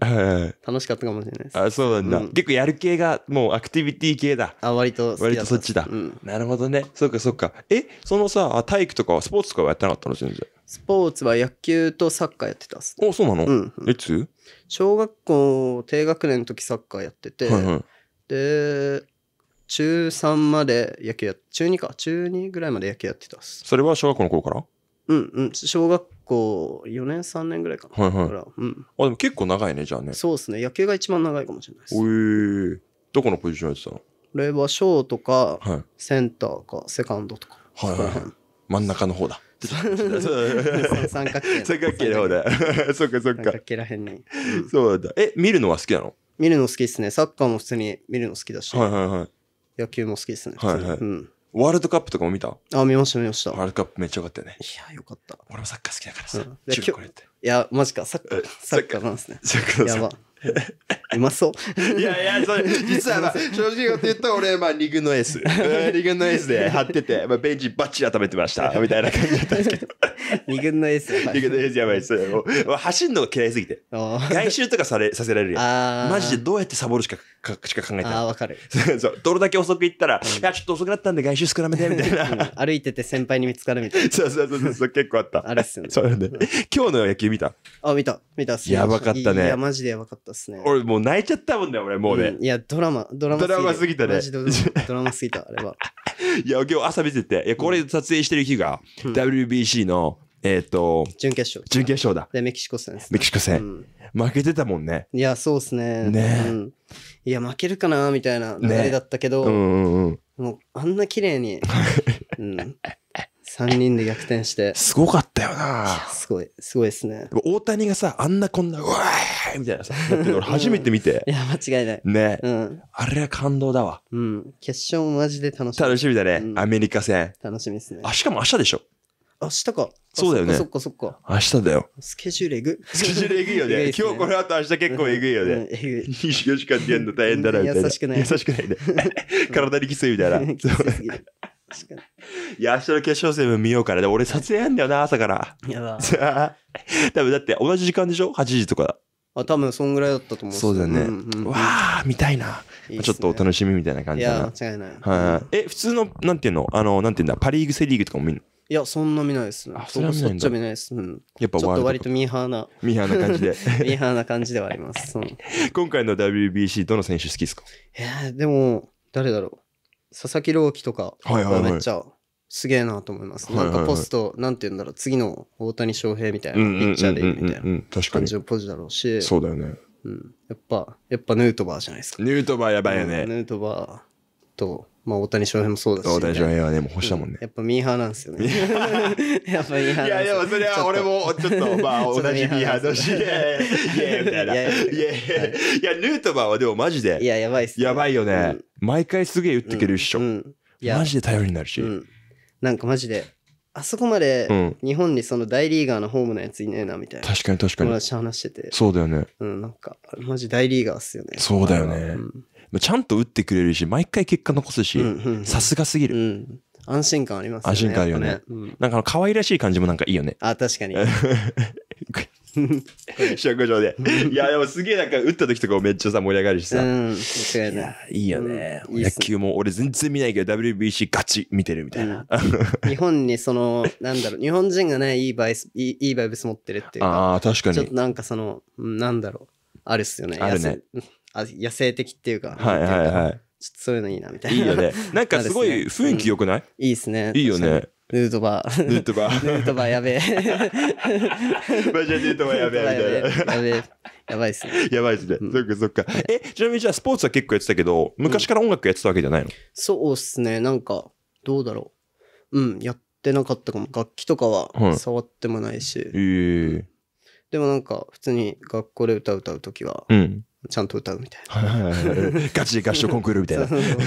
楽しかったかもしれないです。あ、そうなんだ。うん結構やる系が、もうアクティビティ系だ。あ、割と割とそっちだうん。なるほどね。そっかそっか。え、そのさ、あ体育とかはスポーツとかはやってなかったの全然？スポーツは野球とサッカーやってたっす。お、そうなの？うん。いつ？小学校低学年の時サッカーやってて、はいはい。で、中3まで野球やっ中2か、中2ぐらいまで野球やってたっす。それは小学校の頃から？うんうん、小学校4年3年ぐらいかな。はいはいだからうん、あ、でも結構長いね、じゃあね。そうですね、野球が一番長いかもしれないです。おえー。どこのポジションやってたの？これはショートか、はい。センターか、セカンドとか。はいはいはい真ん中 <laughs> の方だ。三角形。三角形の方だ。そっかそっか三角。形らへんに。うんそうなんだ。え、見るのは好きなの？見るの好きですね。サッカーも普通に見るの好きだし、はいはいはい。野球も好きですね。はいはいうん。ワールドカップとかも見た？あ、見ました見ました。いワールドカップめっちゃ良かったよね。や、よかった。俺もサッカー好きだからさうん。いや、マジか、サッカー、サッカーなんですね。サッカーさやば。<laughs> うまそう。いやいや、それ、<laughs> 実はまあ、正直言うと、俺、まあ、2軍のエース。<laughs> 2軍のエースで張ってて、まあ、ベンチバッチリ温めてました。みたいな感じだったんですけど、二軍のエース。2軍のエースやばいです。もう走るのが嫌いすぎて。外周とかされさせられるやん。あー。マジでどうやってサボるしかかしか考えてああ、ない。わかる。そう、どれだけ遅く行ったら、いや、ちょっと遅くなったんで外周少なめで、みたいうんな。歩いてて先輩に見つかるみたいな。そうそうそうそう結構あった。あるっすよね。そうなんで。今日の野球見たあ、見た。見たっすねやばかったねいや、マジでやばかったっすね。俺もう泣いちゃったもんね、俺もうねん。いや、ドラマ、ドラマドラマすぎたねマジでドラマ <laughs> ドラマすぎた、あれは。いや、今日朝見てて、いや、これ撮影してる日が、うん WBC の、えっと、準決勝。準決勝だ。で、メキシコ戦ですね。メキシコ戦うん負けてたもんね。いや、そうっすね。ねえうんいや、負けるかなみたいな流れだったけど、うんうんうん。もう、あんな綺麗に、<laughs> うん。3人で逆転して、すごかったよな。すごい、すごいですね。大谷がさ、あんなこんな、うわーみたいなさ、だって俺初めて見てい、や、間違いない。ね、うん。あれは感動だわ。うん。決勝もマジで楽しみ。楽しみだね、うんアメリカ戦。楽しみですね。あ、しかも明日でしょ明日か。そうだよねあそっかそっかそっか。明日だよ。スケジュールえぐ。スケジュールえぐいよね。えぐいっす今日これ後明日結構えぐいようんね。えぐい。24時間ってやんの大変だな、みたいな。優しくない優しくないね。<laughs> <laughs> 体にきついみたいな。<laughs> 確かいや、明日の決勝戦も見ようからね。俺撮影やんだよな、朝から。に。やば。さあ、多分だって同じ時間でしょ ?8 時とか。あ、多分そんぐらいだったと思う。そうだよね。んんわあ、見たいな。いいねちょっとお楽しみみたいな感いじだなや、。間違いない。はい。え、普通の、なんていうの？あの、なんていうんだ、パリーグ、セリーグとかも見るの？いや、そんな見ないですね。あそれは見ないんだそっちは見ないです。うん。やっぱちょワールドカップっと割とミーハーな、ミーハーな感じで。<laughs> ミーハーな感じではあります。うん、い今回の WBC、どの選手好きですか？や、でも、誰だろう？佐々木朗希とか、はめっちゃすげえなと思います。なんかポスト、なんて言うんだろう、次の大谷翔平みたいな、ピッチャーでいいみたいなうん。確かに感じ。のポジだろうし、そうだよね。うん、やっぱ、やっぱヌートバーじゃないですか。ヌートバーやばいようんね。ヌートバーと、まあ大谷翔平もそうだし。大谷翔平はね、もう星だもんね。やっぱミーハーなんですよね。<laughs> やっぱミーハーいや、でもそれは俺もちょっと、まあ、<laughs> 同じミーハーだし、イエーイみたいな。い <laughs> いやいややいや、いや、ヌートバーはでもマジいで、や、やばいっすねやばいよね。毎回すげえ打ってくれるっしょマジで頼りになるしう。ん。なんかマジで、あそこまでうん日本にその大リーガーのホームのやついねえなみたいな。確かに確かに。友達と話してて。そうだよね。うん、なんか、マジ大リーガーっすよね。そうだよねうんちゃんと打ってくれるし、毎回結果残すしうんうんう、んさすがすぎる。うん。安心感ありますよね。安心感あるよねやっぱうんなんか可愛らしい感じもなんかいいよね。あ、確かに。<laughs> 食上で。いや、でもすげえなんか打った時とかもめっちゃさ盛り上がるしさ。うん、間違いない。いいよね。野うんいいっすね球も俺全然見ないけど WBC ガチ見てるみたいな。日本にその、なんだろう、日本人がね、いいバイス、いいいいバイブス持ってるっていうか、ああ、確かにちょっと。なんかその、うんなんだろう、あるっすよね。あるね。あ野生的っていうか、はいはいなんていちょっとそういうのいいな、みたいな。い。いいよね。<laughs> なんかすごい雰囲気良くない？いいっすね。いいよね。ヌートバー。ヌートバー。<laughs> ヌートバーやべえ。<laughs> マジートバーやべえみたいな。やべえ。やばいっすね。やばいですね。うんそっかそっか。え、ちなみにじゃあスポーツは結構やってたけど、昔から音楽やってたわけじゃないの？そうっすね。なんか、どうだろう。うん、やってなかったかも。楽器とかははい触ってもないし。ええ。でもなんか、普通に学校で歌歌うときは、うん。ちゃんと歌うみたいな。はいはいはいガチで合唱コンクールみたいな。そうそう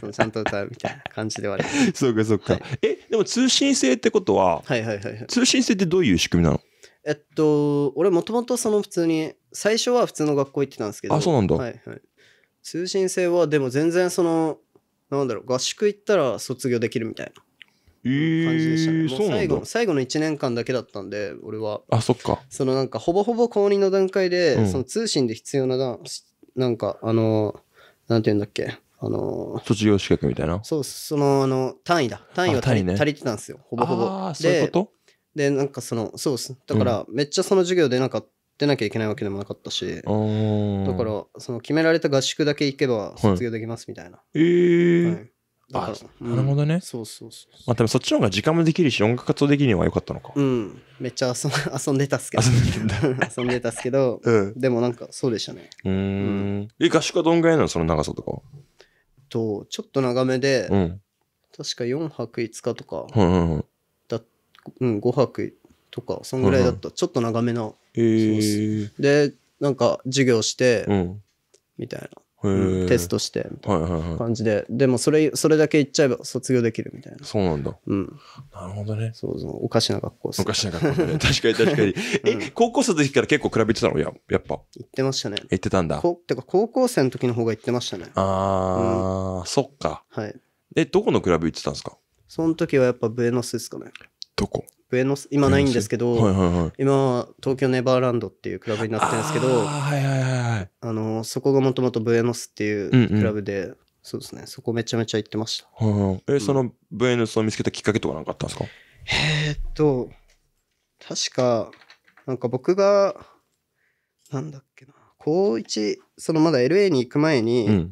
そうちゃんと歌うみたいな感じではあります。そうかそうかはい。え、でも通信制ってことは、はいはいはいはい。通信制ってどういう仕組みなの？えっと、俺もともとその普通に、最初は普通の学校行ってたんですけど。あそうなんだはいはい。通信制はでも全然その、なんだろう、合宿行ったら卒業できるみたいなえ感じでしたね。え、もそう最後、。最後の1年間だけだったんで、俺は。あ、そっか。そのなんかほぼほぼ公認の段階で、うんその通信で必要なな、なんかあの、なんて言うんだっけ、あの、卒業資格みたいな？そう、そのあの、単位だ。単位は足り,、ね足りてたんですよ、ほぼほぼ。ああ、そういうこと？で、なんかその、そうっす。だから、めっちゃその授業でなんか出なきゃいけないわけでもなかったし、だから、その決められた合宿だけ行けば卒業できますみたいな。ええはいだからあなるほどねそうそうそうまあでもそっちの方が時間もできるし、音楽活動できるには良かったのか。うん。めっちゃ遊ん <laughs> 遊んでたっすけど。<laughs> 遊んでたっすけど、うん。でもなんかそうでしたね。うーん。え、合宿はどんぐらいなのその長さとかは？と、ちょっと長めで、うん。確か4泊5日とか、うんうんうん。うん、5泊とか、そんぐらいだった。ちょっと長めの。ええで、なんか授業して、うん。みたいなテス。トして、みたいはいはいは。ない感じで。でもそれ、それだけ言っちゃえば卒業できるみたいな。そうなんだ。うん。なるほどね。そうそう。おかしな学校。おかしなかったね。<laughs> 確かに確かに。え、高校生の時から結構比べてたの？ややっぱ。言ってましたね。言ってたんだ。こてか高校生の時の方が言ってましたね。あー、そっか。はい。え、どこのクラブ行ってたんですか？その時はやっぱブエノスですかね。どこ？ブエノス、今ないんですけど、はいはいはい。今は東京ネバーランドっていうクラブになってるんですけど、あーはいはいはいはい。あの、そこがもともとブエノスっていううんうんクラブで、そうですね、そこめちゃめちゃ行ってました。はいはいえ、そのブエノスを見つけたきっかけとかなんかあったんですか？えーっと、確か、なんか僕が、なんだっけな、高1、そのまだ LA に行く前に、うん。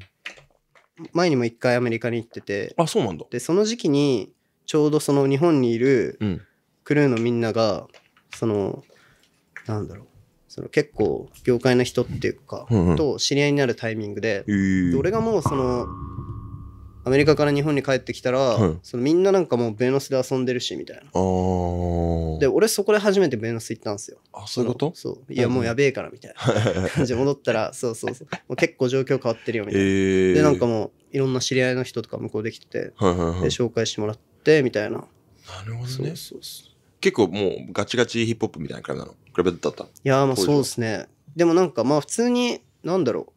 前にも一回アメリカに行ってて、あ、そうなんだ。で、その時期に、ちょうどその日本にいるうん。クルーのみんなが、その、なんだろう、その結構業界の人っていうか、うんうんと知り合いになるタイミングで、えーで俺がもうその、アメリカから日本に帰ってきたら、はいそのみんななんかもうベノスで遊んでるし、みたいな。で、俺そこで初めてベノス行ったんですよ。あ、そういうこと？のそう。いや、もうやべえから、みたいな感じで戻ったら、そうそうそう。もう結構状況変わってるよ、みたいな。えー。で、なんかもう、いろんな知り合いの人とか向こうできてて、はいはいはい。で、紹介してもらって、みたいな。なるほどそうね。そうそう。結構もうガチガチヒップホップみたいなクラブなの？クラブだった？いやーまあそうですね。でもなんかまあ普通に、なんだろう。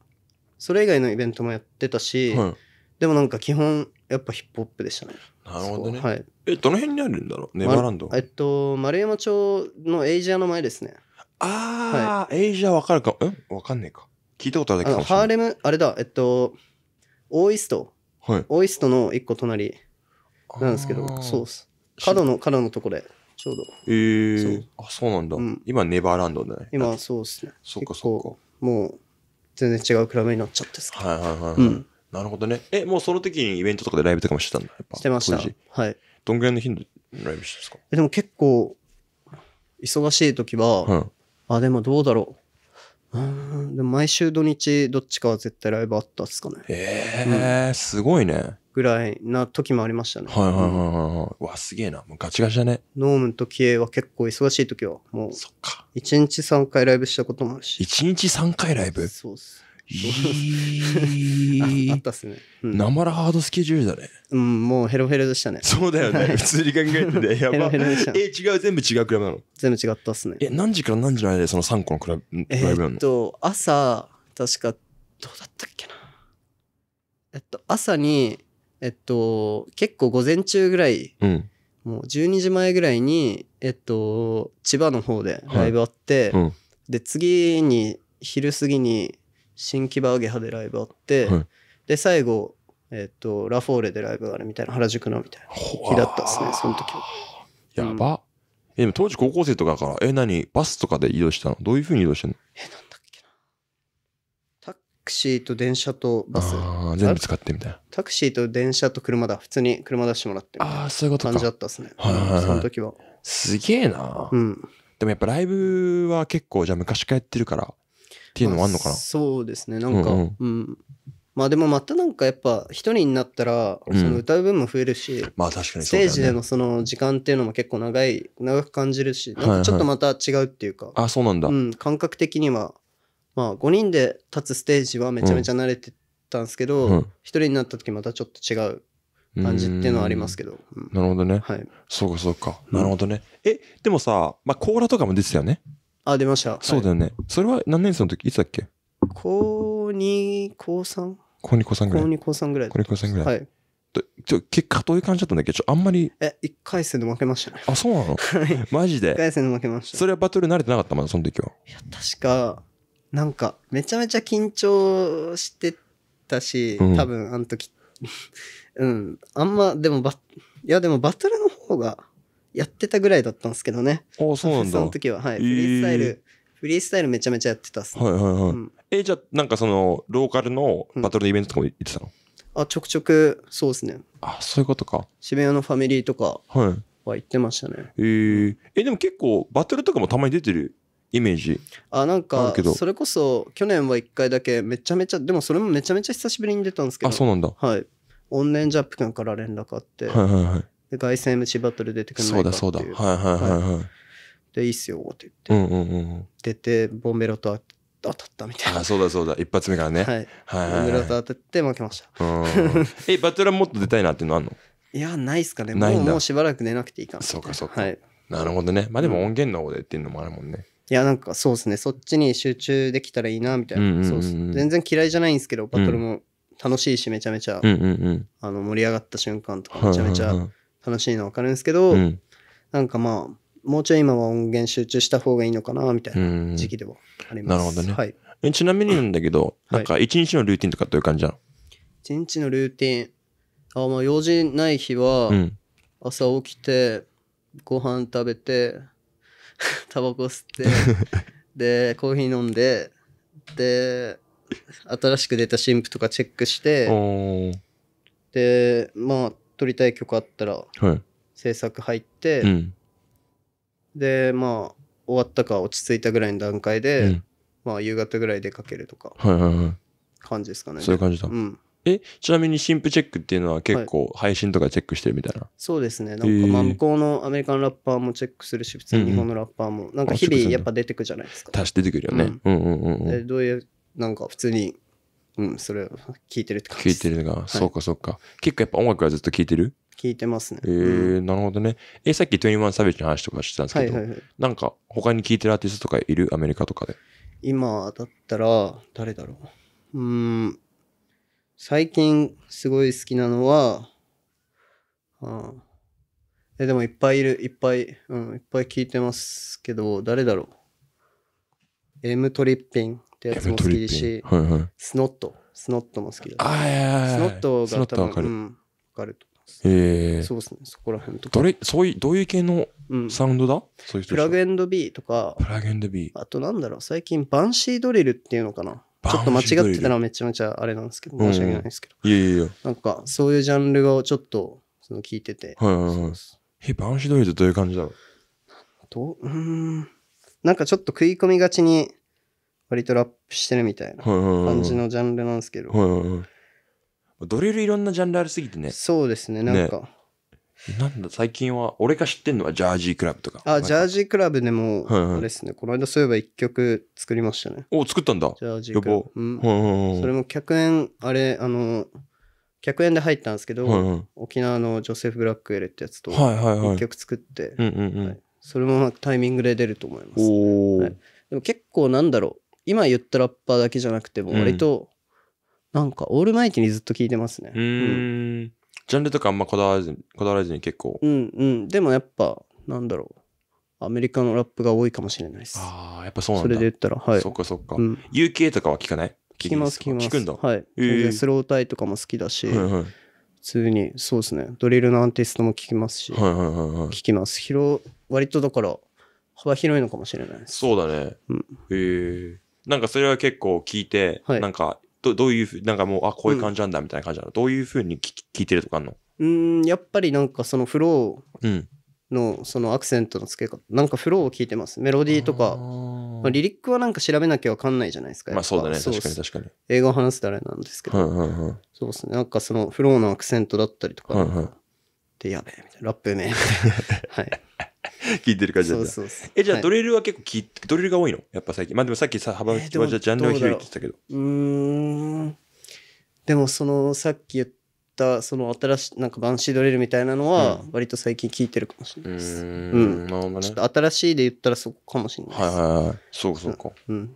それ以外のイベントもやってたし、はい。でもなんか基本、やっぱヒップホップでしたね。なるほどね。はい。え、どの辺にあるんだろう？ネバーランド？ま。えっと、丸山町のエイジアの前ですね。あー、エイジアわかるか。んわかんねえか。聞いたことあるかもしれない。ハーレム、あれだ、えっと、オーイスト。はい。オーイストの一個隣なんですけど、そうっす。角の、角のとこで、ちょうど。えーそう、あ、そうなんだうん。今、ネバーランドだね。今、そうっすね。そっか結そっか構、もう、全然違うクラブになっちゃって。はいはいはいはい。うん。なるほどね。え、もうその時にイベントとかでライブとかもしてたんだ。やっぱしてました。はい。どんぐらいの頻度でライブしてですか？えでも結構、忙しい時は、はい。あ、でもどうだろう。うーん、でも毎週土日どっちかは絶対ライブあったっすかね。えー、すごいね。はいぐらいな時もありましたね。はいはいはいうんはい。うわ、すげえな。もうガチガチだね。ノームとキエは結構忙しい時は、もうそっか。1日3回ライブしたこともあるし。1日3回ライブ？そうっす。い <laughs> ああったっすね。うん、生らハードスケジュールだね。うん、もうヘロヘロでしたね。そうだよね。普通に考えてて。やヘロば。ヘロでしたねえ、違う、全部違うクラブなの？全部違ったっすね。え、何時から何時の間でその3個のクラブ、えライブなの？ーっと、朝、確か、どうだったっけな。えっと、朝に、えっと、結構午前中ぐらい、うん。もう12時前ぐらいに、えっと、千葉の方でライブあって、うん。で、次に、昼過ぎに、新木場アゲハでライブあって、はいで、最後、えっと、ラフォーレでライブがあるみたいな、原宿のみたいな日だったっすね、その時は。やば。え、でも当時高校生とかだから、え、何バスとかで移動したの？どういう風に移動してんの？え、なんクシーと電車とバス。ああ、全部使ってみたいな。タクシーと電車と車だ。普通に車出してもらってああ、そういうこと感じだか。ったっすね。はいはいはいその時は。すげえな。うん。でもやっぱライブは結構じゃあ昔からやってるからっていうのもあんのかな？まあそうですね。なんか、ううんん、まあでもまたなんかやっぱ一人になったら、うんその歌う分も増えるし、まあ確かにね。テージでのその時間っていうのも結構長い、長く感じるし、なんかちょっとまた違うっていうか、あ、そうなんだ。うん、感覚的には、まあ5人で立つステージはめちゃめちゃ慣れてたんですけど、一、うん人になった時またちょっと違う感じっていうのはありますけど、うんなるほどね。はい。そうかそうか。うんなるほどね。え、でもさ、まあコーラとかも出てたよね。あ、出ました。よ。そうだよね。それは何年生の時いつだっけ？高2、高 3? 高2高3ぐらい。高2、高3ぐらいだ高2高3ぐらいはい。どちょ結果どういう感じだったんだっけ？ちょあんまり、え、1回戦で負けましたね。あ、そうなの？はい。マジ1で。回戦で負けました。それはバトル慣れてなかったまだその時は。いや、確か、なんか、めちゃめちゃ緊張してたし、うん多分、あの時、<laughs> うん、あんま、でもバ、いや、でもバトルの方がやってたぐらいだったんですけどね。あ、そうなんだ。そのはい時は、はい。えーフリースタイル、フリースタイルめちゃめちゃやってたっすね。はいはい。うんえ、じゃあなんかその、ローカルのバトルのイベントとかも行ってたの、あ、ちょくちょく、そうですね。あ、そういうことか。渋谷のファミリーとかはい。は行ってましたね。えー、え、でも結構バトルとかもたまに出てるイメージ。あ、なんあかそれこそ、去年は1回だけめちゃめちゃ、でもそれもめちゃめちゃ久しぶりに出たんですけど、あ、そうなんだ。ははい。オンラインジャップ君から連絡あって、いはいはい。で、凱旋 MC バトル出てくんなそうだそうだ。いかっていう。はいはいはいはい。で、いいっすよって言って、うんうんうん。出て、ボンベロと当たったみたいな。あ、そうだそうだ。一発目からね。はい。はいはいはい村田当たって負けました。うんえ、バトラーもっと出たいなっていうのあんの？いや、ないっすかね。もうもうしばらく出なくていいかな。そうかそうかはい。なるほどね。まあでも音源の方でっていうのもあるもんね。いや、なんかそうですね。そっちに集中できたらいいな、みたいな。うんうんうんうんそうっす全然嫌いじゃないんですけど、バトルも楽しいし、めちゃめちゃ、うんうんうん。あの盛り上がった瞬間とか、はいめちゃめちゃ楽しいの分かるんですけど、うんなんかまあ、もうちょい今は音源集中した方がいいのかな、みたいうんな時期ではあります。なるほどねはい。えちなみになんだけど、はいなんか一日のルーティンとかどういう感じなの一日のルーティン。あ、まあ、用事ない日は、うん。朝起きて、ご飯食べて、<laughs> タバコ吸って、で、コーヒー飲んで、で、新しく出た新譜とかチェックして、で、まあ、撮りたい曲あったらはい。制作入って、うん。で、まあ、終わったか落ち着いたぐらいの段階で、うんまあ、夕方ぐらい出かけるとか、はいはいはい。感じですかね。そういう感じだう。ん。え、ちなみに新婦チェックっていうのは結構配信とかチェックしてるみたいな？そうですね。なんか、まあ、向こうのアメリカのラッパーもチェックするし、普通に日本のラッパーも、なんか日々やっぱ出てくじゃないですか。足して出てくるよね。うんうんうんうん。でどういう、なんか普通に、うん、それを聞いてるって感じ聞い。てるのが、そうかそうか。結構やっぱ音楽はずっと聞いてる？聞いてますね。えうんー、なるほどね。え、さっき21サベージの話とかしてたんですけど、はいはいはい。なんか他に聞いてるアーティストとかいる？アメリカとかで。今だったら、誰だろう。うーん、最近すごい好きなのは、ああえ、でもいっぱいいる、いっぱい、うん、いっぱい聞いてますけど、誰だろう。エムトリッピンってやつも好きだし、はいはい。スノット、スノットも好きだし。あーいやいやスノットが多分、わかる。うん、わかると。えー、そうですね、そこら辺とか。どれ、そういう、どういう系のうん、サウンドだ？そういう人プラグエンド B とか、プラグエンド B。あとなんだろう、最近バンシードリルっていうのかな。ちょっと間違ってたらめちゃめちゃあれなんですけど、申し訳ないですけど。いやいやいや。なんか、そういうジャンルをちょっと、その聞いてて。はいはいはいえ、バンシドリルってどういう感じだろう？どう？ん。なんかちょっと食い込みがちに、割とラップしてるみたいな。感じのジャンルなんですけど。はいはいはい。ドリルいろんなジャンルありすぎてね。そうですね、なんか。なんだ、最近は、俺が知ってんのはジャージークラブとか。あ、ジャージジークラブでも、はいはいあれですね、この間そういえば一曲作りましたね。お、作ったんだ。ジャージークラブやば。うん。はいはいはいそれも客円、あれ、あの、客円で入ったんですけど、はいはい沖縄のジョセフ・ブラックエルってやつと、はいはいはい一曲作って、うんうんうん。はいそれもなんかタイミングで出ると思います。おーはい。でも結構なんだろう、今言ったラッパーだけじゃなくても、うん割と、なんかオールマイティにずっと聞いてますね。うーん。ジャンルとかあんまこだわらずに、こだわらずに結構。うん、うん。でもやっぱ、なんだろう、アメリカのラップが多いかもしれないです。ああ、やっぱそうなんだ。それで言ったら、はい。そっかそっか。うん。UK とかは聞かない？聞きます、聞きます。聞くんだ。はい。えースロータイとかも好きだし、はいはい。普通に、そうですね。ドリルのアーティストも聞きますし、はいはいはいはい聞。きます。広、割とだから、幅広いのかもしれない。そうだね。うんへえ。なんかそれは結構聞いて、はいなんか、どどういうふう、なんかもう、あ、こういう感じなんだみたいな感じなの？どういうふうに聞聞いてるとかあんの？うーん、やっぱりなんかそのフロうん。ーのそのアクセントの付け方、なんかフローを聞いてます。メロディーとか、まあ、リリックはなんか調べなきゃわかんないじゃないですか。まあそうだね。確かに確かに。英語を話すとあれなんですけど、はいはいはい。そうですね。なんかそのフローのアクセントだったりとか、はいはいで、やべえ、みたいな。ラップめえ、みたいな。はい。<laughs> 聞いてる感じだ。そうそうそう。え、じゃあはいドリルは結構聞いて、ドリルが多いの？やっぱ最近。まあでもさっきさ、幅はえーでもジャンルが広いって言ってたけど。うーん。でもそのさっき言ったその新しいなんかバンシードリルみたいなのは割と最近聞いてるかもしれうないです。ー。うんなるほどね。ちょっと新しいで言ったらそこかもしれないです。はいはいはい。そうかそうか。うん。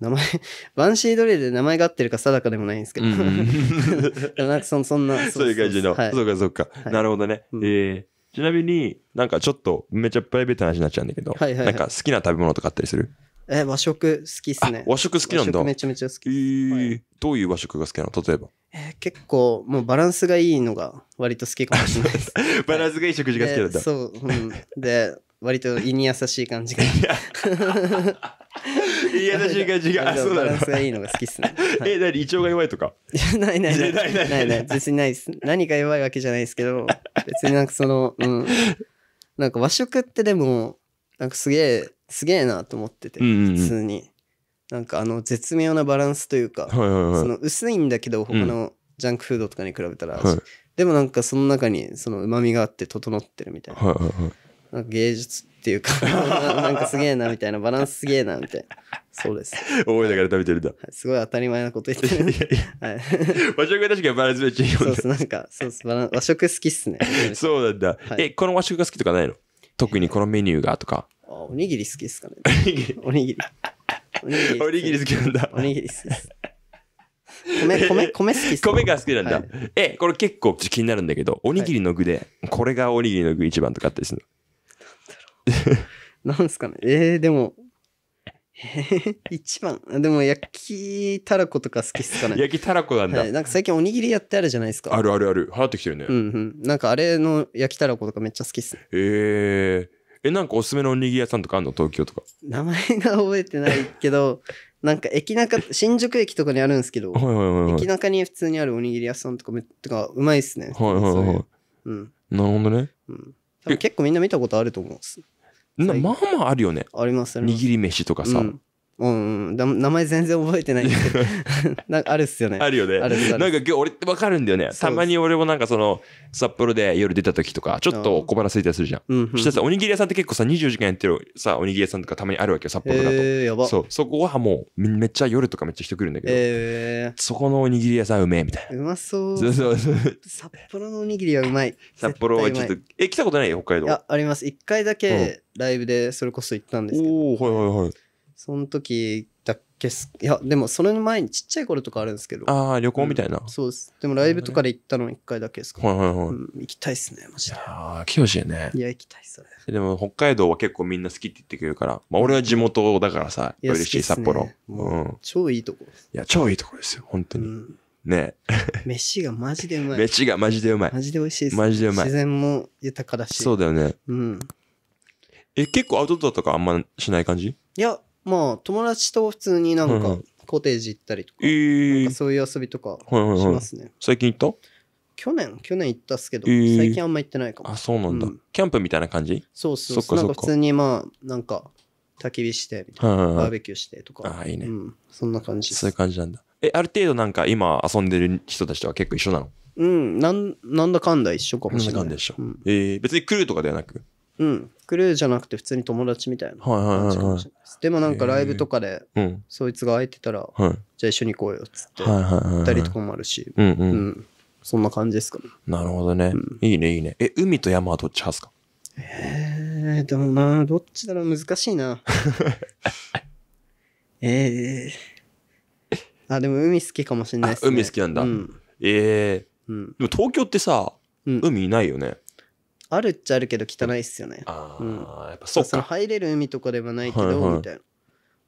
名前、<laughs> バンシードリルで名前が合ってるか定かでもないんですけど。うん <laughs> なんかそそんな。そういう感じの。はいそうかそうか。はいなるほどね。うんえーちなみになんかちょっとめっちゃプライベートな話になっちゃうんだけど、はいはいはいなんか好きな食べ物とかあったりする？え、和食好きっすね。あ和食好きなんだ和食めちゃめちゃ好き。えーはいどういう和食が好きなの？例えば。えー結構もうバランスがいいのが割と好きかもしれないです。<laughs> バランスがいい食事が好きなんだ。でそう、うん。で、割と胃に優しい感じが。<laughs> いい優しい感じが。あ、そうバなのランスがいいのが好きっすね。は <laughs> いえ、なに胃腸が弱いとか？いやないないない。ないないないない。別 <laughs> にないです。何か弱いわけじゃないですけど、別になんかその、うん。なんか和食ってでも、なんかすげえ、すげえなと思ってて、うんうんうん普通に。なんかあの絶妙なバランスというか、はいはいはい。その薄いんだけど他のジャンクフードとかに比べたら味、はいでもなんかその中にその旨味があって整ってるみたいな。はいはいはい。なんか芸術っていうかな <laughs> なんかすげえなみたいなバランスすげえなみたいな。そうです、は思いながら食べてるんだ。い、すごい当たり前なこと言ってる、はい、<laughs> 和食は確かにバランスめっちゃいいもんね。そうっす。なんかそうっす。バラン和食好きっすね。そうなんだ。はい。え、この和食が好きとかないの？特にこのメニューがとか。あおにぎり好きっすかね。おにぎり。おにぎり。おにぎり好き。なんだ。おにぎり好きです。米米米好きっす米が好きなんだ。はい。え、これ結構気になるんだけど、おにぎりの具で、これがおにぎりの具一番とかあったりする <laughs> なんすかねえー、でも、えー、<laughs> 一番でも焼きたらことか好きっすかの。ね。焼きたらこなんだ。はい、なんか最近おにぎりやってあるじゃないですか。あるあるある。払ってきてるね。うんうん。なんかあれの焼きたらことかめっちゃ好きっすね。えー。え、なんかおすすめのおにぎり屋さんとかあんの？東京とか。名前が覚えてないけど、なんか駅中、新宿駅とかにあるんですけど、はいはいはいはい。駅中に普通にあるおにぎり屋さんとかめとかうまいっすね。はいはいはいはい。うん。なるほどね。うん。結構みんな見たことあると思うんです。なまあまああるよね。ありますあります握り飯とかさ。うん。うんうん、だ名前全然覚えてないんですけど <laughs> なんかあるっすよね。あるよね。なんか今日俺ってわかるんだよね。すたまに俺もなんかその札幌で夜出た時とか、ちょっと小腹空いたりするじゃん。うんしたらさ、おにぎり屋さんって結構さ、24時間やってるさ、おにぎり屋さんとかたまにあるわけよ、札幌とかと。えー、やば。そう、そこはもうめめっちゃ夜とかめっちゃ人来るんだけど、えそこのおにぎり屋さんうめえみたいー、うまそう。な。そうそうそう。札幌のおにぎりはうまい。札幌はちょっと絶、え、来たことない？北海道。あります。一回だけライブでそれこそ行ったんですけど、おおはいはいはい。その時だけす、いや、でもそれの前にちっちゃい頃とかあるんですけど、ああ、旅行みたいな。うんそうです。でもライブとかで行ったの一回だけですか、はいはいはい。うん、行きたいっすね、マジで。ああ、来てほしいよねい。や、行きたいっすね。でも北海道は結構みんな好きって言ってくれるから、まあ俺は地元だからさ、いや嬉しい、好きっすね札幌。もううん。超いいとこ。いや、超いいところですよ、本当に。うん。ね <laughs> 飯がマジでうまい。飯がマジでうまい。マジで美味しいです。マジでうまい自然も豊かだし。そうだよね。うん。え、結構アウトドアとかあんましない感じ？いや、まあ、友達と普通になんかコテージ行ったりとか、えーなんかそういう遊びとかはいはいはいしま。すね。最近行っ去年、去年行ったっすけど、えー最近あんま行ってないかも。たあ、そうなんだうん。キャンプみたいな感じ？そうそうそっかそっかなんか普通にまあ、なんか、焚き火して、みたいな。はいはいはい。バーベキューしてとか。あいいねうん。そんな感じでそういうす。感じなんだ。え、ある程度なんか今遊んでる人たちとは結構一緒なの？うん。なん、なんだかんだ一緒かもしれない。なんだかんだ一緒うん。えー、別に来るとかではなく？うん。クルーじゃなくて普通に友達みたいなはいはい感じかはいはいもしれないです。でもなんかライブとかで、うん。そいつが空いてたら、はい。じゃあ一緒に行こうよっつって。行ったりとかもあるし、うんう。うんん。そんな感じですかね。なるほどねうん。いいねいいね。え、海と山はどっち派っすか？えー、でもな、どっちだろう？難しいな。<laughs> えー。あ、でも海好きかもしれないですね。あ海好きなんだうん。ええうん。でも東京ってさ、うん海ないよね。あるっちゃあるけど汚いっすよね。あうんあ、やっぱそっそのか。入れる海とかではないけど、はいはいみたいな。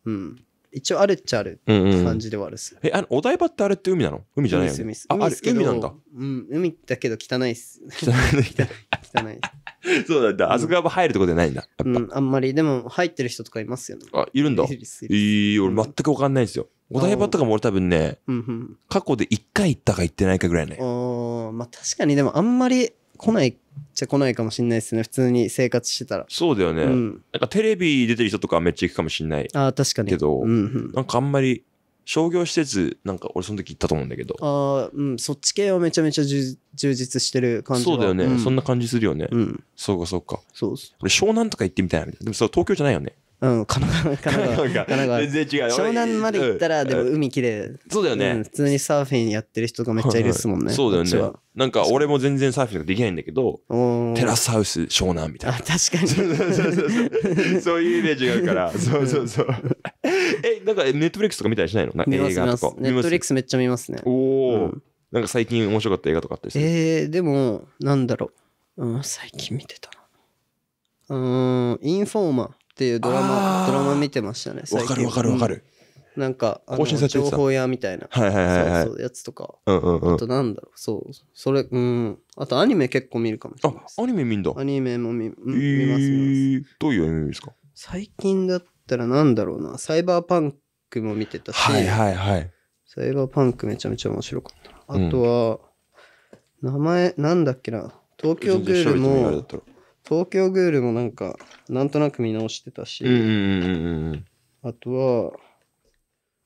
うん。一応あるっちゃあるうんうん。感じではあるっす。え、あの、お台場ってあれって海なの？海じゃないよね？海っす。海っすけど海なんだ。うん。海だけど汚いっす。汚い <laughs> 汚い。そうなんだ。あそこは入るとこじゃないんだ。うん。あんまり、でも入ってる人とかいますよね。ぱ。あ、いるんだ。いい俺全くわかんないんですよ。お台場とかも俺多分ね、うんうん。過去で1回行ったか行ってないかぐらいね。おーまあ確かにでもあんまり来ないっちゃ来ないかもしれないですね普通に生活してたら、そうだよね。うんなんかテレビ出てる人とかはめっちゃ行くかもしんない。ああ確かにけどうんうん、なんかあんまり、商業施設、なんか俺その時行ったと思うんだけど。ああうんそっち系はめちゃめちゃ充充実してる感じはそうだよね、ん、そんな感じするよね。うんそうかそうか。そう俺湘南とか行ってみたいなみたいな。でもそう東京じゃないよね。うん神奈川神奈川。神奈川全然違う。湘南まで行ったらでもうん。海綺麗そうだよね。うん、普通にサーフィンやってる人がめっちゃいるっすもんね、<laughs> そうだよね。なんか俺も全然サーフィンできないんだけど、テラスハウス湘南みたいな。あ確かに。そうそうそうそう。そういうイメージがあるから、そうそうそう。え、なんかネットフリックスとか見たりしないの？な見ます見ます。映画とか。ネットフリッククスめっちゃ見ますね。おお、うん。なんか最近面白かった映画とかあったりする？えー、でも、なんだろう。うん、最近見てたな。うーん、インフォーマーっていうドラあマ、ードラマ見てましたね。最近わかるわかるわかる。うんなんか、あの情報屋みたいな。はいはいはいはいそうそう、やつとか。うんうんうんあ。となんだろう、そう。それ、うん。あとアニメ結構見るかもしれないあ、。アニメ見んだ。アニメも見,、うん、え見ます見ます。ー、どういうアニメですか？最近だったらなんだろうな。サイバーパンクも見てたし、はいはいはい。サイバーパンクめちゃめちゃ面白かった。うんあとは、名前、なんだっけな。東京グールも東京グールもなんか、なんとなく見直してたし、うんうんうんうんうん。あと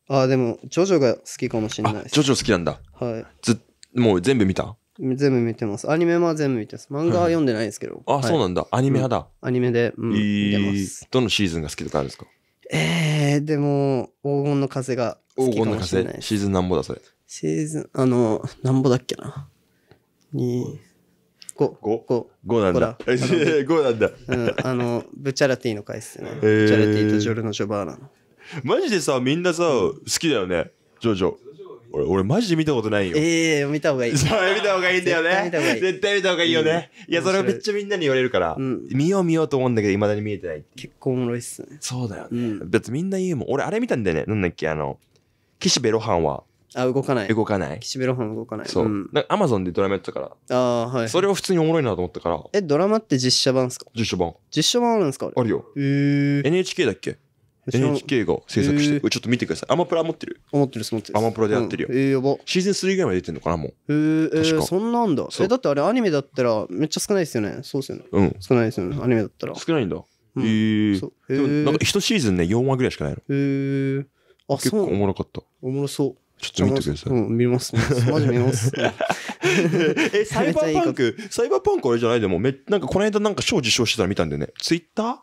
は、あ、でも、ジョジョが好きかもしれあない、です。ジョジョ好きなんだ。はい。ずもう全部見た？全部見てます。アニメも全部見てます。漫画は読んでないんですけど。あ、そうななんだ。アニメ派だ。アニメで、うん、え見てまーす。どのシーズンが好きとかあるんですか？えー、でも、黄金の風が好きか黄金の風。もしれないです。シーズンなんぼだ、それ？シーズン、あの、なんぼだっけな？2、5、五5。5なんだ。ほら5なんだ。うん、あの、ブチャラティの回っすね。ーブチャラティとジョルノ・ジョバーナの。マジでさ、みんなさ、好きだよね。ジョジョ。俺、俺マジで見たことないよ。ええー、見た方がいい。それ見た方がいいんだよね。絶対見た方がいい絶対見た方がいいよね。いや、それはめっちゃみんなに言われるから、うん見よう見ようと思うんだけど、未だに見えてないっていう。結構おもろいっすね。そうだよね。うん。別にみんな言うもん。俺、あれ見たんだよね。なんだっけ、あの、岸辺露伴はあ、動かない。動かない。岸辺露伴動かない。そう。んなんかアマゾンでドラマやってたから、ああ、はい。それは普通におもろいなと思ったから、え、ドラマって実写版っすか？実写版。実写版あるんですか？あれ。あるよ。へえー。NHK だっけ？知らん ?NHK が制作してへる。ちょっと見てください。アマプラ持ってる？思ってるっす、思ってる。アマプラでやってるようんえー、やば。シーズン3ぐらいまで出てんのかなもう。えー、えー、確かそんなんだ。そうえ、だってあれアニメだったらめっちゃ少ないですよね。そうっすよね。うん。少ないですよね。アニメだったら。少ないんだ。へうんーそう。へでもなんかー一シーズンね、4話ぐらいしかないの。へー。あ、結構おそう。もろかった。おもろそう。ちょっと見てください。うん、見ます。見ますマジ見ます。<laughs> え、サイバーパンク、サイバーパンクあれじゃない？でも、め、なんかこの間なんか賞受賞してたら見たんだよね。ツイッター？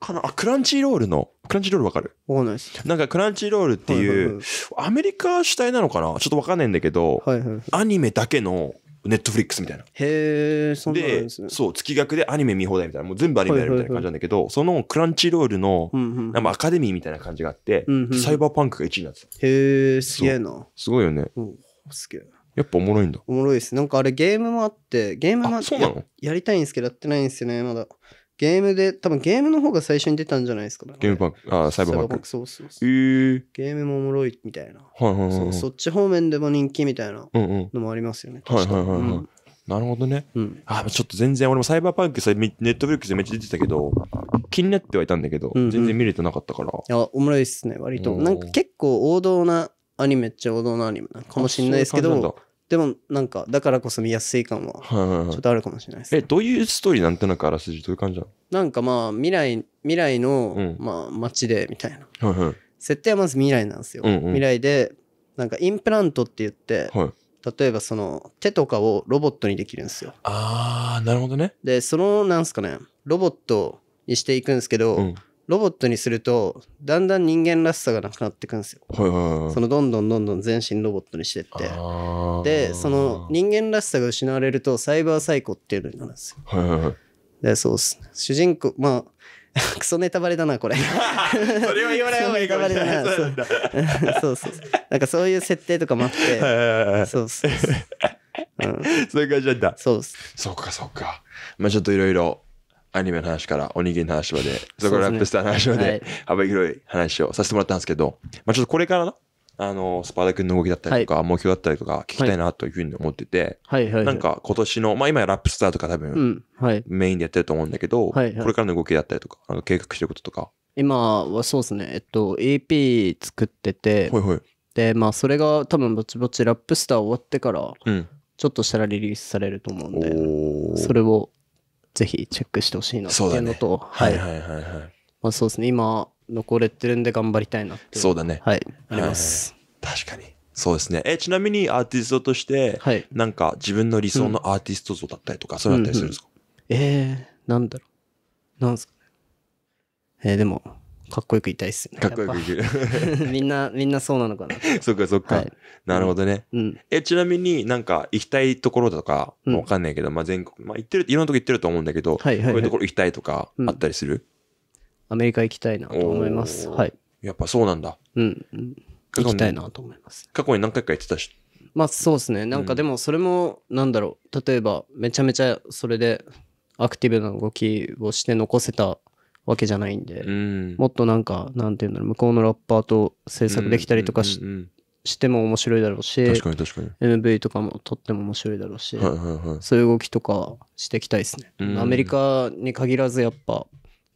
かな？あ、クランチーロールの、クランチーロールわかる？わかんないです。なんかクランチーロールっていう、アメリカ主体なのかな？ちょっとわかんないんだけど、はいはいはい。アニメだけのネットフリックスみたいな。へえ、そんなんで、ね。そう、月額でアニメ見放題みたいな、もう全部アニメやるみたいな感じなんだけど、そのクランチーロールの。なんかアカデミーみたいな感じがあって、うんうんサイバーパンクが1位になってた。へえ、すげえな。すごいよね。うん、すげえ。やっぱおもろいんだ。おもろいです。なんかあれゲームもあって、ゲームもあ、そうなの？ややりたいんですけど、やってないんですよね、まだ。ゲームで、多分ゲームの方が最初に出たんじゃないですかね。ゲームパンク、あ、サイバーパンク。そうそうへそう。ー。ゲームもおもろいみたいな。はいはいはいそうはい。そっち方面でも人気みたいな。のもありますよね。はいはいはいはい確かうんなるほどね。うん。あ、ちょっと全然俺もサイバーパンクさ、ネットフリックスでめっちゃ出てたけど、気になってはいたんだけど、うんうん全然見れてなかったから。いや、おもろいっすね、割と。なんか結構王道なアニメっちゃ王道なアニメかもしれないですけど、でもなんか、だからこそ見やすい感は、じなんだはいはいはいちょっ。とあるかもしれないです。え、どういうストーリーなんとなくあらすじどういう感じななんかまあ、未来、未来の、うんまあ、街で、みたいな。のはいはい。設定はまず未来なんですよ。うんうん未来で、なんかインプラントって言って、はい。例えばその手とかをロボットにできるんですよ。あー、なるほどね。で、その、なんすかね、ロボットにしていくんですけど、うん。ロボットにすると、だんだん人間らしさがなくなっていくんですよ。はいはいはい。そのどんどんどんどん全身ロボットにしてって。で、その人間らしさが失われるとサイバーサイコっていうのになるんですよ。はいはいはい。で、そうっす。主人公、まあ、<laughs> クソネタバレだな、これ。<laughs> それは言わない方がいいかもしれない。そう。<laughs> そう。なんかそういう設定とかもあっはいて。そうそうそう。うん、そういう感じなんだ。そうっす。そうかそうか。まあちょっといろいろアニメの話からおにぎりの話まで、<laughs> そこからラップスターの話まで、はい幅広い話をさせてもらったんですけど、まあちょっとこれからな、あの、スパーダ君の動きだったりとか、目標だったりとか聞きたいなというふうに思ってて、はいはい、はい。なん、か今年の、まあ今やラップスターとか多う分。メインでやってると思うんだけど、はいはいこれからの動きだったりとか、なんか計画してることとか。今はそうですね。えっと、EP 作ってて、ほいほい。で、まあ、それが多分ぼちぼちラップスター終わってから、うん。ちょっとしたらリリースされると思うんで、それをぜひチェックしてほしいなっていうのと、ははいい、はいはいはい。まあ、そうですね。今、残れてるんで頑張りたいなっていう。そうだね。はい、あります。確かに。そうですね。え、ちなみにアーティストとして、はい。なんか自分の理想のアーティスト像だったりとか、そういうのあったりするんですか、えー、なんだろう。なんすかね。えー、でも、かっこよく言いたいっすよね。かっこよくやいける。<laughs> みんな、みんなそうなのかな。そっかそっか。はいなるほどね。うん。え、ちなみになんか行きたいところとか、うんわかんないけど、まあ全国、まあ行ってる、いろんなとこ行ってると思うんだけど、はいはいはいこういうところ行きたいとかうんあったりする、アメリカ行きたいなと思います。はい。やっぱそうなんだ。うん。うん行きたいなと思います。過去に何回か行ってたし。まあそうですね。なんかでもそれも、なんだろう。例えば、めちゃめちゃそれでアクティブな動きをして残せたわけじゃないんで、うん。もっとなんか、なんていうんだろう、向こうのラッパーと制作できたりとかし,、うんうんうんしても面白いだろうし、確かに確かに。MV とかも撮っても面白いだろうし、はいはいはい。そういう動きとかしていきたいですね。うんアメリカに限らずやっぱ、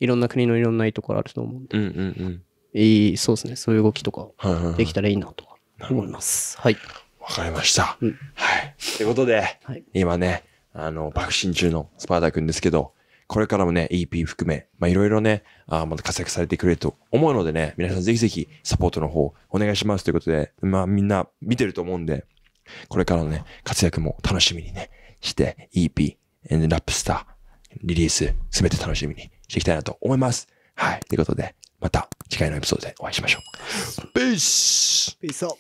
いろんな国のいろんないいところあると思うんで、うんうんうん。いい、そうですね。そういう動きとかはいはいはい。できたらいいなと思います。はい。わかりました。うんはい。ということで、はい。今ね、あの、爆心中のスパーダ君ですけど、これからもね、EP 含め、まあ、いろいろね、あまた活躍されてくれると思うのでね、皆さんぜひぜひサポートの方お願いしますということで、まあみんな見てると思うんで、これからのね、活躍も楽しみにね、して、EP、ラップスター、リリース、すべて楽しみにしていきたいなと思います。はい。ということで、また次回のエピソードでお会いしましょう。ペースピースアウト